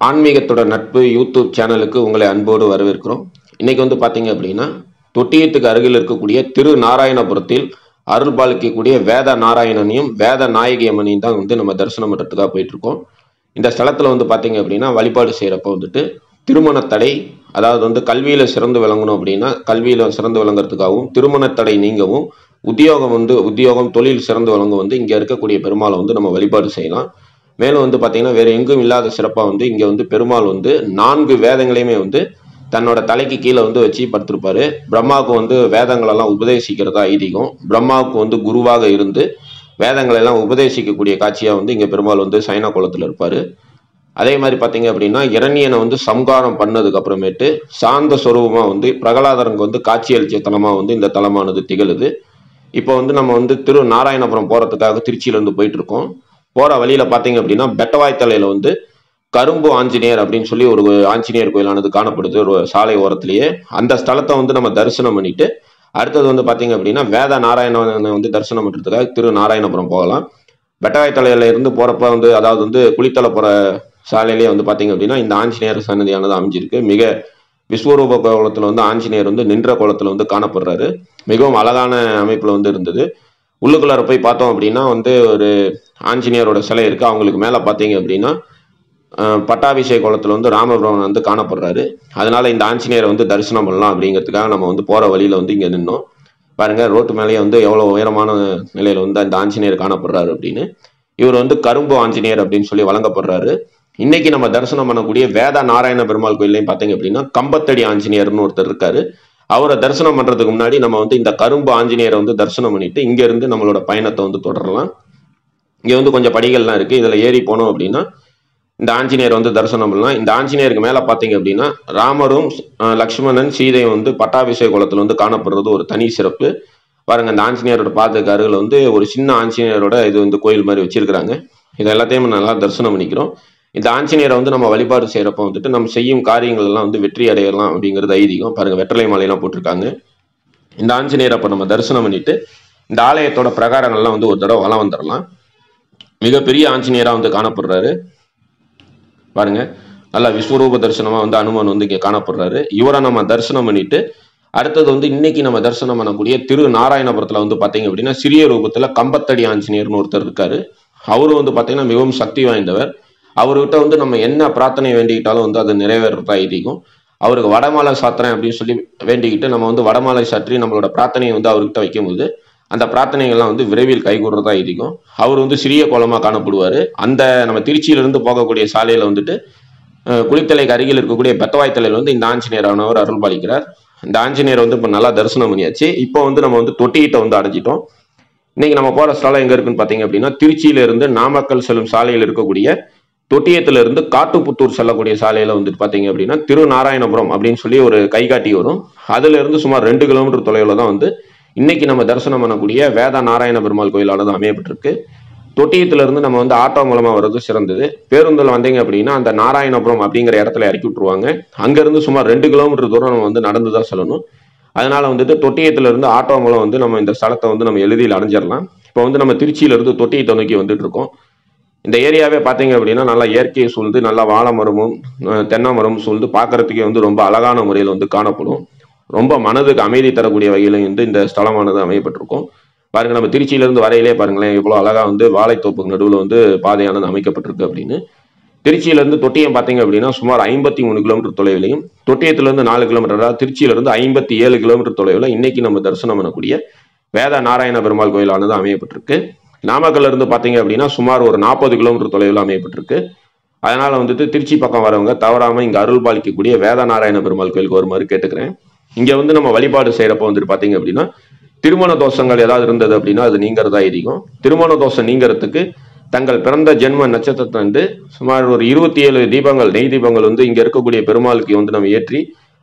ஆன்மீகத்தோட நட்பு யூடியூப் சேனலுக்கு உங்களை அன்போடு வரவேற்கிறோம். இன்னைக்கு வந்து பார்த்தீங்க அப்படின்னா தொட்டியத்துக்கு அருகில் இருக்கக்கூடிய திரு நாராயணபுரத்தில் அருள் பாலிக்கக்கூடிய வேத நாராயணனையும் வேத நாயகியம்மனையும் தான் வந்து நம்ம தரிசனம் பண்ணுறதுக்காக போயிட்டு இருக்கோம் இந்த ஸ்தலத்தில் வந்து பார்த்தீங்க அப்படின்னா வழிபாடு செய்கிறப்ப வந்துட்டு திருமண தடை அதாவது வந்து கல்வியில் சிறந்து விளங்கணும் அப்படின்னா கல்வியில் சிறந்து விளங்குறதுக்காகவும் திருமண தடை நீங்கவும் உத்தியோகம் வந்து உத்தியோகம் தொழில் சிறந்து விளங்க வந்து இங்கே இருக்கக்கூடிய பெருமாளை வந்து நம்ம வழிபாடு செய்யலாம். மேலும் வந்து பார்த்தீங்கன்னா வேற எங்கும் இல்லாத சிறப்பாக வந்து இங்கே வந்து பெருமாள் வந்து நான்கு வேதங்களையுமே வந்து தன்னோட தலைக்கு கீழே வந்து வச்சு படுத்திருப்பாரு. பிரம்மாவுக்கு வந்து வேதங்களெல்லாம் உபதேசிக்கிறதா ஐதீகம். பிரம்மாவுக்கு வந்து குருவாக இருந்து வேதங்களை எல்லாம் உபதேசிக்கக்கூடிய காட்சியாக வந்து இங்கே பெருமாள் வந்து சைனா குளத்தில் இருப்பார். அதே மாதிரி பார்த்தீங்க அப்படின்னா இரணியனை வந்து சம்காரம் பண்ணதுக்கு அப்புறமேட்டு சாந்த சொரூபமாக வந்து பிரகலாதரனுக்கு வந்து காட்சி அளிச்ச தலமாக வந்து இந்த தலமானது திகழுது. இப்போ வந்து நம்ம வந்து திரு நாராயணபுரம் போகிறதுக்காக திருச்சியிலேருந்து போயிட்டு இருக்கோம். போகிற வழியில் பார்த்தீங்க அப்படின்னா பெட்டவாய்த்தலையில் வந்து கரும்பு ஆஞ்சநேயர் அப்படின்னு சொல்லி ஒரு ஆஞ்சநேயர் கோயிலானது காணப்படுது ஒரு சாலை ஓரத்திலேயே. அந்த ஸ்தலத்தை வந்து நம்ம தரிசனம் பண்ணிட்டு அடுத்தது வந்து பார்த்தீங்க அப்படின்னா வேத நாராயணனை வந்து தரிசனம் பண்ணுறதுக்காக திரு நாராயணபுரம் போகலாம். பெட்டவாய்த்தலையில இருந்து போகிறப்ப வந்து அதாவது வந்து குளித்தலை போகிற சாலையிலேயே வந்து பார்த்தீங்க அப்படின்னா இந்த ஆஞ்சநேயர் சன்னதியானது அமைஞ்சிருக்கு. மிக விஸ்வரூப கோலத்தில் வந்து ஆஞ்சநேயர் வந்து நின்ற கோலத்தில் வந்து காணப்படுறாரு. மிகவும் அழகான அமைப்பில் வந்து இருந்தது. உள்ளுக்குள்ளார போய் பார்த்தோம் அப்படின்னா வந்து ஒரு ஆஞ்சநேயரோட சிலை இருக்கு. அவங்களுக்கு மேலே பார்த்தீங்க அப்படின்னா பட்டாபிஷேக குளத்தில் வந்து ராமபிரமன் வந்து காணப்படுறாரு. அதனால இந்த ஆஞ்சநேயரை வந்து தரிசனம் பண்ணலாம் அப்படிங்கிறதுக்காக நம்ம வந்து போகிற வழியில் வந்து இங்கே நின்னோம். பாருங்க ரோட்டு மேலேயே வந்து எவ்வளோ உயரமான நிலையில் வந்து அந்த ஆஞ்சநேயர் காணப்படுறாரு அப்படின்னு. இவர் வந்து கரும்பு ஆஞ்சநேயர் அப்படின்னு சொல்லி வழங்கப்படுறாரு. இன்னைக்கு நம்ம தரிசனம் பண்ணக்கூடிய வேத நாராயண பெருமாள் கோயிலையும் பார்த்தீங்க அப்படின்னா கம்பத்தடி ஆஞ்சநேயர்னு ஒருத்தர் இருக்காரு. அவரை தரிசனம் பண்றதுக்கு முன்னாடி நம்ம வந்து இந்த கரும்பு ஆஞ்சநேயரை வந்து தரிசனம் பண்ணிட்டு இங்க இருந்து நம்மளோட பயணத்தை வந்து தொடரலாம். இங்க வந்து கொஞ்சம் படிகள்லாம் இருக்கு. இதுல ஏறி போனோம் அப்படின்னா இந்த ஆஞ்சநேயர் வந்து தரிசனம் பண்ணலாம். இந்த ஆஞ்சநேயருக்கு மேல பாத்தீங்க அப்படின்னா ராமரும் லக்ஷ்மணன் சீதையும் வந்து பட்டாபிஷேக குளத்துல வந்து காணப்படுறது ஒரு தனி சிறப்பு. பாருங்க இந்த ஆஞ்சநேயரோட பாதத்துக்கு அருகில் வந்து ஒரு சின்ன ஆஞ்சநேயரோட இது வந்து கோயில் மாதிரி வச்சிருக்கிறாங்க. இது எல்லாத்தையும் நல்லா தரிசனம் பண்ணிக்கிறோம். இந்த ஆஞ்சநேயரை வந்து நம்ம வழிபாடு செய்யறப்ப வந்துட்டு நம்ம செய்யும் காரியங்கள் எல்லாம் வந்து வெற்றி அடையலாம் அப்படிங்கிறது ஐதீகம். பாருங்க வெற்றலை மாலையெல்லாம் போட்டிருக்காங்க. இந்த ஆஞ்சநேயரை அப்ப நம்ம தரிசனம் பண்ணிட்டு இந்த ஆலயத்தோட பிரகாரங்கள்லாம் வந்து ஒரு தடவை வளம் வந்துடலாம் மிகப்பெரிய ஆஞ்சநேயரா வந்து காணப்படுறாரு. பாருங்க நல்லா விஸ்வரூப தரிசனமா வந்து அனுமன் வந்து இங்கே காணப்படுறாரு. இவரை நம்ம தரிசனம் பண்ணிட்டு அடுத்தது வந்து இன்னைக்கு நம்ம தரிசனம் பண்ணக்கூடிய திரு நாராயணபுரத்துல வந்து பாத்தீங்க அப்படின்னா சிறிய ரூபத்துல கம்பத்தடி ஆஞ்சநேயர்னு ஒருத்தர் இருக்காரு. அவரு வந்து பாத்தீங்கன்னா மிகவும் சக்தி வாய்ந்தவர். அவர்கிட்ட வந்து நம்ம என்ன பிரார்த்தனை வேண்டிக்கிட்டாலும் வந்து அது நிறைவேறதா இருக்கும் அவருக்கு வடமாலை சாத்துறேன் அப்படின்னு சொல்லி வேண்டிக்கிட்டு நம்ம வந்து வடமாலை சாற்றி நம்மளோட பிரார்த்தனையை வந்து அவர்கிட்ட வைக்கும்போது அந்த பிரார்த்தனைகள்லாம் வந்து விரைவில் கைகூடுறதா இருக்கும் அவர் வந்து சிறிய கோலமாக காணப்படுவார். அந்த நம்ம திருச்சியிலிருந்து போகக்கூடிய சாலையில் வந்துட்டு குளித்தலைக்கு அருகில் இருக்கக்கூடிய பெத்தவாய்த்தலையில் வந்து இந்த ஆஞ்சநேயர் ஆனவர் அருள் பாலிக்கிறார். இந்த ஆஞ்சநேயர் வந்து இப்போ நல்லா தரிசனம் பண்ணியாச்சு. இப்போ வந்து நம்ம வந்து தொட்டிகிட்ட வந்து அடைஞ்சிட்டோம். இன்னைக்கு நம்ம போகிற ஸ்தலம் எங்கே இருக்குன்னு பார்த்தீங்க அப்படின்னா திருச்சியிலிருந்து நாமக்கல் செல்லும் சாலையில் இருக்கக்கூடிய தொட்டியத்திலிருந்து காட்டுப்புத்தூர் செல்லக்கூடிய சாலையில் வந்துட்டு பார்த்தீங்க அப்படின்னா திருநாராயணபுரம் அப்படின்னு சொல்லி ஒரு கைகாட்டி வரும். அதுலேருந்து சுமார் ரெண்டு கிலோமீட்டர் தொலைவில் தான் வந்து இன்னைக்கு நம்ம தரிசனம் பண்ணக்கூடிய வேத நாராயண பெருமாள் கோயிலானது அமையப்பட்டிருக்கு. தொட்டியத்திலிருந்து நம்ம வந்து ஆட்டோ மூலமாக வர்றது சிறந்தது. பேருந்தில் வந்தீங்க அப்படின்னா அந்த நாராயணபுரம் அப்படிங்கிற இடத்துல இறக்கி விட்டுருவாங்க. அங்கேருந்து சுமார் ரெண்டு கிலோமீட்டர் தூரம் நம்ம வந்து நடந்து தான் செல்லணும். அதனால் வந்துட்டு தொட்டியத்திலிருந்து ஆட்டோ மூலம் வந்து நம்ம இந்த ஸ்தலத்தை வந்து நம்ம எளிதில் அடைஞ்சிடலாம். இப்போ வந்து நம்ம திருச்சியிலேருந்து தொட்டியத்தை நோக்கி வந்துட்டு இருக்கோம். இந்த ஏரியாவே பார்த்தீங்க அப்படின்னா நல்லா இயற்கையை சூழ்ந்து நல்லா வாழை மரமும் தென்னை மரமும் சூழ்ந்து பார்க்கறதுக்கே வந்து ரொம்ப அழகான முறையில் வந்து காணப்படும். ரொம்ப மனதுக்கு அமைதி தரக்கூடிய வகையிலும் வந்து இந்த ஸ்தலமானது அமையப்பட்டிருக்கும். பாருங்க நம்ம திருச்சியிலேருந்து வரையிலே பாருங்களேன் எவ்வளோ அழகா வந்து வாழைத்தோப்புக்கு நடுவில் வந்து பாதையானது அமைக்கப்பட்டிருக்கு அப்படின்னு. திருச்சியிலேருந்து தொட்டியம் பார்த்தீங்க அப்படின்னா சுமார் ஐம்பத்தி மூணு கிலோமீட்டர் தொலைவிலையும் தொட்டியத்திலேருந்து நாலு கிலோமீட்டர் அதாவது திருச்சியிலேருந்து ஐம்பத்தி ஏழு கிலோமீட்டர் தொலைவில் இன்னைக்கு நம்ம தரிசனம் பண்ணக்கூடிய வேத நாராயண பெருமாள் கோயிலானது அமையப்பட்டிருக்கு. நாமக்கல்ல இருந்து பார்த்தீங்க அப்படின்னா சுமார் ஒரு நாற்பது கிலோமீட்டர் தொலைவில் அமையப்பட்டிருக்கு. அதனால வந்துட்டு திருச்சி பக்கம் வரவங்க தவறாமல் இங்கே அருள் பாலிக்கக்கூடிய வேதநாராயண பெருமாள் கோயிலுக்கு வருமாறு கேட்டுக்கிறேன். இங்கே வந்து நம்ம வழிபாடு செய்கிறப்ப வந்துட்டு பார்த்தீங்க அப்படின்னா திருமண தோஷங்கள் ஏதாவது இருந்தது அப்படின்னா அது நீங்கிறதா இருக்கும் திருமண தோஷம் நீங்கிறதுக்கு தங்கள் பிறந்த ஜென்ம நட்சத்திரத்தை வந்து சுமார் ஒரு இருபத்தி ஏழு தீபங்கள் நெய் தீபங்கள் வந்து இங்கே இருக்கக்கூடிய பெருமாளுக்கு வந்து நம்ம ஏற்றி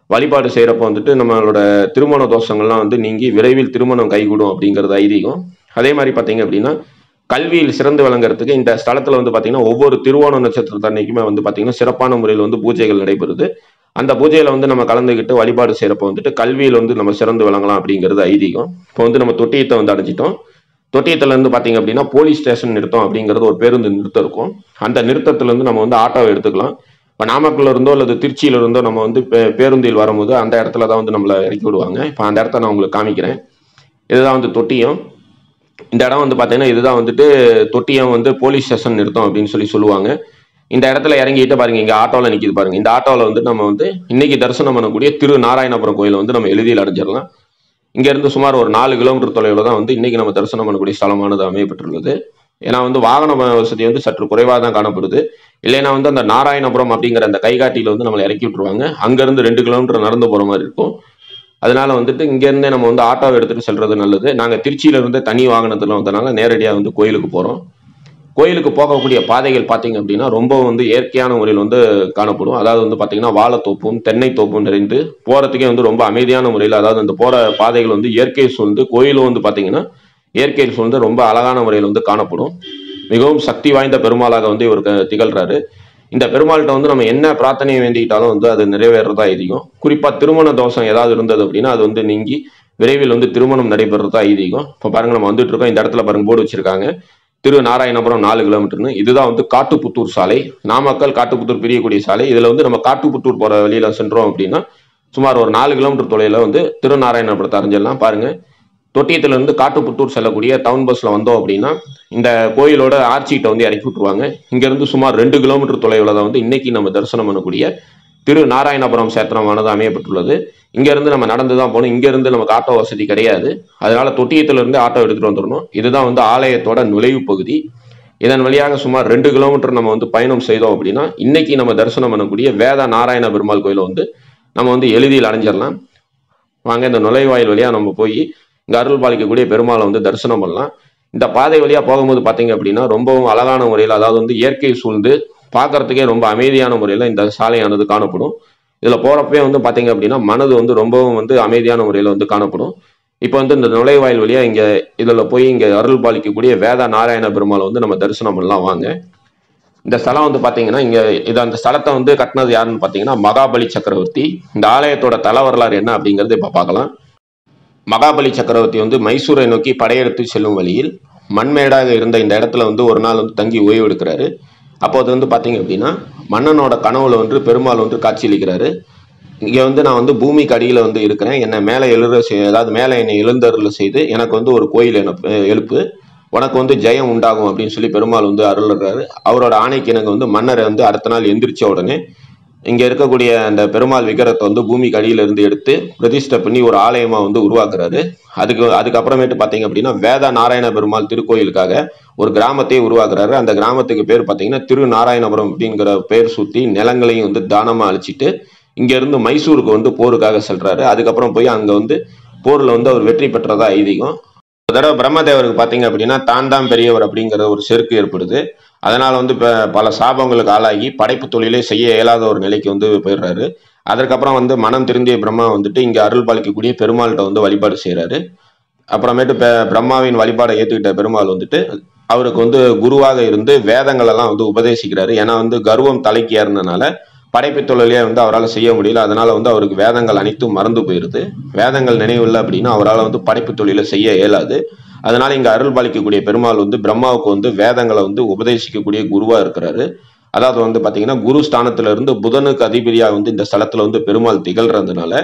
வழிபாடு செய்கிறப்ப வந்துட்டு நம்மளோட திருமண தோஷங்கள்லாம் வந்து நீங்கி விரைவில் திருமணம் கைகூடும் அப்படிங்கிறது ஐதீகம். அதே மாதிரி பார்த்தீங்க அப்படின்னா கல்வியில் சிறந்து விளங்குறதுக்கு இந்த ஸ்தலத்தில் வந்து பார்த்தீங்கன்னா ஒவ்வொரு திருவோண நட்சத்திரத்து அன்னைக்குமே வந்து பார்த்தீங்கன்னா சிறப்பான முறையில் வந்து பூஜைகள் நடைபெறுது. அந்த பூஜையில வந்து நம்ம கலந்துக்கிட்டு வழிபாடு செய்யறப்ப வந்துட்டு கல்வியில் வந்து நம்ம சிறந்து விளங்கலாம் அப்படிங்கிறது ஐதீகம். இப்போ வந்து நம்ம தொட்டியத்தை வந்து அடைஞ்சிட்டோம். தொட்டியத்துல இருந்து பாத்தீங்க அப்படின்னா போலீஸ் ஸ்டேஷன் நிறுத்தம் அப்படிங்கிறது ஒரு பேருந்து நிறுத்தம் இருக்கும். அந்த நிறுத்தத்துல இருந்து நம்ம வந்து ஆட்டோவை எடுத்துக்கலாம். இப்போ நாமக்கல்ல இருந்தோ அல்லது திருச்சியில இருந்தோ நம்ம வந்து பே- பேருந்தில் வரும்போது அந்த இடத்துல தான் வந்து நம்மளை இறக்கி விடுவாங்க. இப்போ அந்த இடத்த நான் உங்களுக்கு காமிக்கிறேன். இதுதான் வந்து தொட்டியம். இந்த இடம் வந்து பார்த்தீங்கன்னா இதுதான் வந்துட்டு தொட்டியம் வந்து போலீஸ் ஸ்டேஷன் நிறுத்தம் அப்படின்னு சொல்லி சொல்லுவாங்க. இந்த இடத்துல இறங்கிட்டு பாருங்க இங்கே ஆட்டோவில் நிற்கிது பாருங்க. இந்த ஆட்டோவில் வந்து நம்ம வந்து இன்னைக்கு தரிசனம் பண்ணக்கூடிய திரு நாராயணபுரம் கோயிலை வந்து நம்ம எழுதியில் அடைஞ்சிடலாம். இங்கேருந்து சுமார் ஒரு நாலு கிலோமீட்டர் தொலைவில் தான் வந்து இன்னைக்கு நம்ம தரிசனம் பண்ணக்கூடிய ஸ்தலமானது அமையப்பட்டுள்ளது ஏன்னா வந்து வாகன வசதி வந்து சற்று குறைவாக தான் காணப்படுது. இல்லைன்னா வந்து அந்த நாராயணபுரம் அப்படிங்கிற அந்த கைகாட்டியில் வந்து நம்மளை இறக்கி விட்டுருவாங்க. அங்கேருந்து ரெண்டு கிலோமீட்டர் நடந்து போகிற மாதிரி இருக்கும். அதனால வந்துட்டு இங்கேருந்தே நம்ம வந்து ஆட்டோவை எடுத்துகிட்டு செல்றது நல்லது. நாங்கள் திருச்சியில இருந்து தனி வாகனத்தில் வந்தனால நேரடியாக வந்து கோயிலுக்கு போகிறோம் கோயிலுக்கு போகக்கூடிய பாதைகள் பார்த்தீங்க அப்படின்னா ரொம்ப வந்து இயற்கையான முறையில் வந்து காணப்படும். அதாவது வந்து பார்த்தீங்கன்னா வாழைத்தோப்பும் தென்னை தோப்பும் நிறைந்து போகிறதுக்கே வந்து ரொம்ப அமைதியான முறையில் அதாவது அந்த போகிற பாதைகள் வந்து இயற்கை சூழ்ந்து கோயிலும் வந்து பார்த்தீங்கன்னா இயற்கை சூழ்ந்து ரொம்ப அழகான முறையில் வந்து காணப்படும். மிகவும் சக்தி வாய்ந்த பெருமாளாக வந்து இவர் திகழ்கிறாரு இந்த பெருமாள்கிட்ட வந்து நம்ம என்ன பிரார்த்தனையை வேண்டிக்கிட்டாலும் வந்து அது நிறைவேறதா ஐதீகம். குறிப்பா திருமண தோஷம் ஏதாவது இருந்தது அப்படின்னா அது வந்து நீங்கி விரைவில் வந்து திருமணம் நடைபெறதா ஐதீகம். இப்போ பாருங்க நம்ம வந்துட்டு இருக்கோம். இந்த இடத்துல பாருங்க போர்டு வச்சிருக்காங்க. திரு நாராயணபுரம் நாலு கிலோமீட்டர்னு. இதுதான் வந்து காட்டுப்புத்தூர் சாலை. நாமக்கல் காட்டுப்புத்தூர் பிரியக்கூடிய சாலை. இதுல வந்து நம்ம காட்டுப்புத்தூர் போற வழியில சென்றோம் அப்படின்னா சுமார் ஒரு நாலு கிலோமீட்டர் தொலைவில் வந்து திருநாராயணபுரத்தை அறிஞ்சிடலாம் பாருங்க. தொட்டியத்திலிருந்து காட்டுப்புத்தூர் செல்லக்கூடிய டவுன் பஸ்ல வந்தோம் அப்படின்னா இந்த கோயிலோட ஆர்ச்சிகிட்ட வந்து இறக்கி விட்டுருவாங்க. இங்கிருந்து சுமார் ரெண்டு கிலோமீட்டர் தொலைவில் தான் வந்து இன்னைக்கு நம்ம தரிசனம் பண்ணக்கூடிய திரு நாராயணபுரம் சேத்திரமானது அமையப்பட்டுள்ளது. இங்கேருந்து நம்ம நடந்து தான் போகணும். இங்கேருந்து நமக்கு ஆட்டோ வசதி கிடையாது. அதனால தொட்டியத்திலிருந்து ஆட்டோ எடுத்துகிட்டு வந்துடணும். இதுதான் வந்து ஆலயத்தோட நுழைவு பகுதி. இதன் வழியாக சுமார் ரெண்டு கிலோமீட்டர் நம்ம வந்து பயணம் செய்தோம் அப்படின்னா இன்னைக்கு நம்ம தரிசனம் பண்ணக்கூடிய வேத நாராயண பெருமாள் கோயிலை வந்து நம்ம வந்து எளிதில் அடைஞ்சிடலாம். வாங்க இந்த நுழைவாயில் வழியாக நம்ம போய் இங்கே அருள் பாலிக்கக்கூடிய பெருமாளை வந்து தரிசனம் பண்ணலாம். இந்த பாதை வழியாக போகும்போது பார்த்தீங்க அப்படின்னா ரொம்பவும் அழகான முறையில் அதாவது வந்து இயற்கை சூழ்ந்து பார்க்கறதுக்கே ரொம்ப அமைதியான முறையில் இந்த சாலையானது காணப்படும். இதில் போகிறப்பே வந்து பார்த்தீங்க அப்படின்னா மனது வந்து ரொம்பவும் வந்து அமைதியான முறையில் வந்து காணப்படும். இப்போ வந்து இந்த நுழைவாயில் வழியாக இங்கே இதில் போய் இங்கே அருள் பாலிக்கக்கூடிய வேத நாராயண பெருமாளை வந்து நம்ம தரிசனம் பண்ணலாம் வாங்க. இந்த ஸ்தலம் வந்து பார்த்தீங்கன்னா இங்கே இது அந்த ஸ்தலத்தை வந்து கட்டினது யாருன்னு பார்த்தீங்கன்னா மகாபலி சக்கரவர்த்தி. இந்த ஆலயத்தோட தல வரலாறு என்ன அப்படிங்கிறது இப்போ பார்க்கலாம் மகாபலி சக்கரவர்த்தி வந்து மைசூரை நோக்கி படையெடுத்து செல்லும் வழியில் மண்மேடாக இருந்த இந்த இடத்துல வந்து ஒரு நாள் வந்து தங்கி ஓய்வு எடுக்கிறாரு. அப்போது வந்து பார்த்தீங்க அப்படின்னா மன்னனோட கனவுல வந்து பெருமாள் வந்து காட்சியளிக்கிறாரு. இங்கே வந்து நான் வந்து பூமிக்கு அடியில் வந்து இருக்கிறேன். என்னை மேலே எழுற செய்- அதாவது மேலே என்னை எழுந்தருள் செய்து எனக்கு வந்து ஒரு கோயில் எழுப்பு. உனக்கு வந்து ஜெயம் உண்டாகும் அப்படின்னு சொல்லி பெருமாள் வந்து அருள்றாரு. அவரோட ஆணைக்கு எனக்கு வந்து மன்னரை வந்து அடுத்த நாள் எந்திரிச்ச உடனே இங்கே இருக்கக்கூடிய அந்த பெருமாள் விக்கிரத்தை வந்து பூமிக்கு அடியிலிருந்து எடுத்து பிரதிஷ்டை பண்ணி ஒரு ஆலயமாக வந்து உருவாக்குறாரு. அதுக்கு அதுக்கப்புறமேட்டு பார்த்தீங்க அப்படின்னா வேத நாராயண பெருமாள் திருக்கோயிலுக்காக ஒரு கிராமத்தையே உருவாக்குறாரு. அந்த கிராமத்துக்கு பேர் பார்த்தீங்கன்னா திரு நாராயணபுரம் அப்படிங்கிற பேர் சுற்றி நிலங்களையும் வந்து தானமாக அழிச்சிட்டு இங்கேருந்து மைசூருக்கு வந்து போருக்காக செல்றாரு. அதுக்கப்புறம் போய் அங்கே வந்து போரில் வந்து அவர் வெற்றி பெற்றதா ஐதீகம். ஒரு தடவை பிரம்மதேவருக்கு பார்த்தீங்க அப்படின்னா தான் தான் பெரியவர் அப்படிங்கிற ஒரு செருக்கு ஏற்படுது. அதனால் வந்து இப்போ பல சாபங்களுக்கு ஆளாகி படைப்பு தொழிலே செய்ய இயலாத ஒரு நிலைக்கு வந்து போயிடுறாரு. அதற்கப்புறம் வந்து மனம் திருந்திய பிரம்மா வந்துட்டு இங்கே அருள் பாலிக்கக்கூடிய பெருமாள்கிட்ட வந்து வழிபாடு செய்கிறாரு அப்புறமேட்டு பிரம்மாவின் வழிபாடை ஏற்றுக்கிட்ட பெருமாள் வந்துட்டு அவருக்கு வந்து குருவாக இருந்து வேதங்களெல்லாம் வந்து உபதேசிக்கிறாரு. ஏன்னா வந்து கர்வம் தலைக்கு ஏறினனால படைப்பு தொழிலே வந்து அவரால் செய்ய முடியல. அதனால் வந்து அவருக்கு வேதங்கள் அனைத்தும் மறந்து போயிருது. வேதங்கள் நினைவில்லை அப்படின்னா அவரால் வந்து படைப்பு தொழிலை செய்ய இயலாது. அதனால் இங்கே அருள் பாலிக்கக்கூடிய பெருமாள் வந்து பிரம்மாவுக்கு வந்து வேதங்களை வந்து உபதேசிக்கக்கூடிய குருவாக இருக்கிறாரு. அதாவது வந்து பார்த்தீங்கன்னா குரு ஸ்தானத்திலிருந்து புதனுக்கு அதிபதியாக வந்து இந்த ஸ்தலத்தில் வந்து பெருமாள் திகழ்றதுனால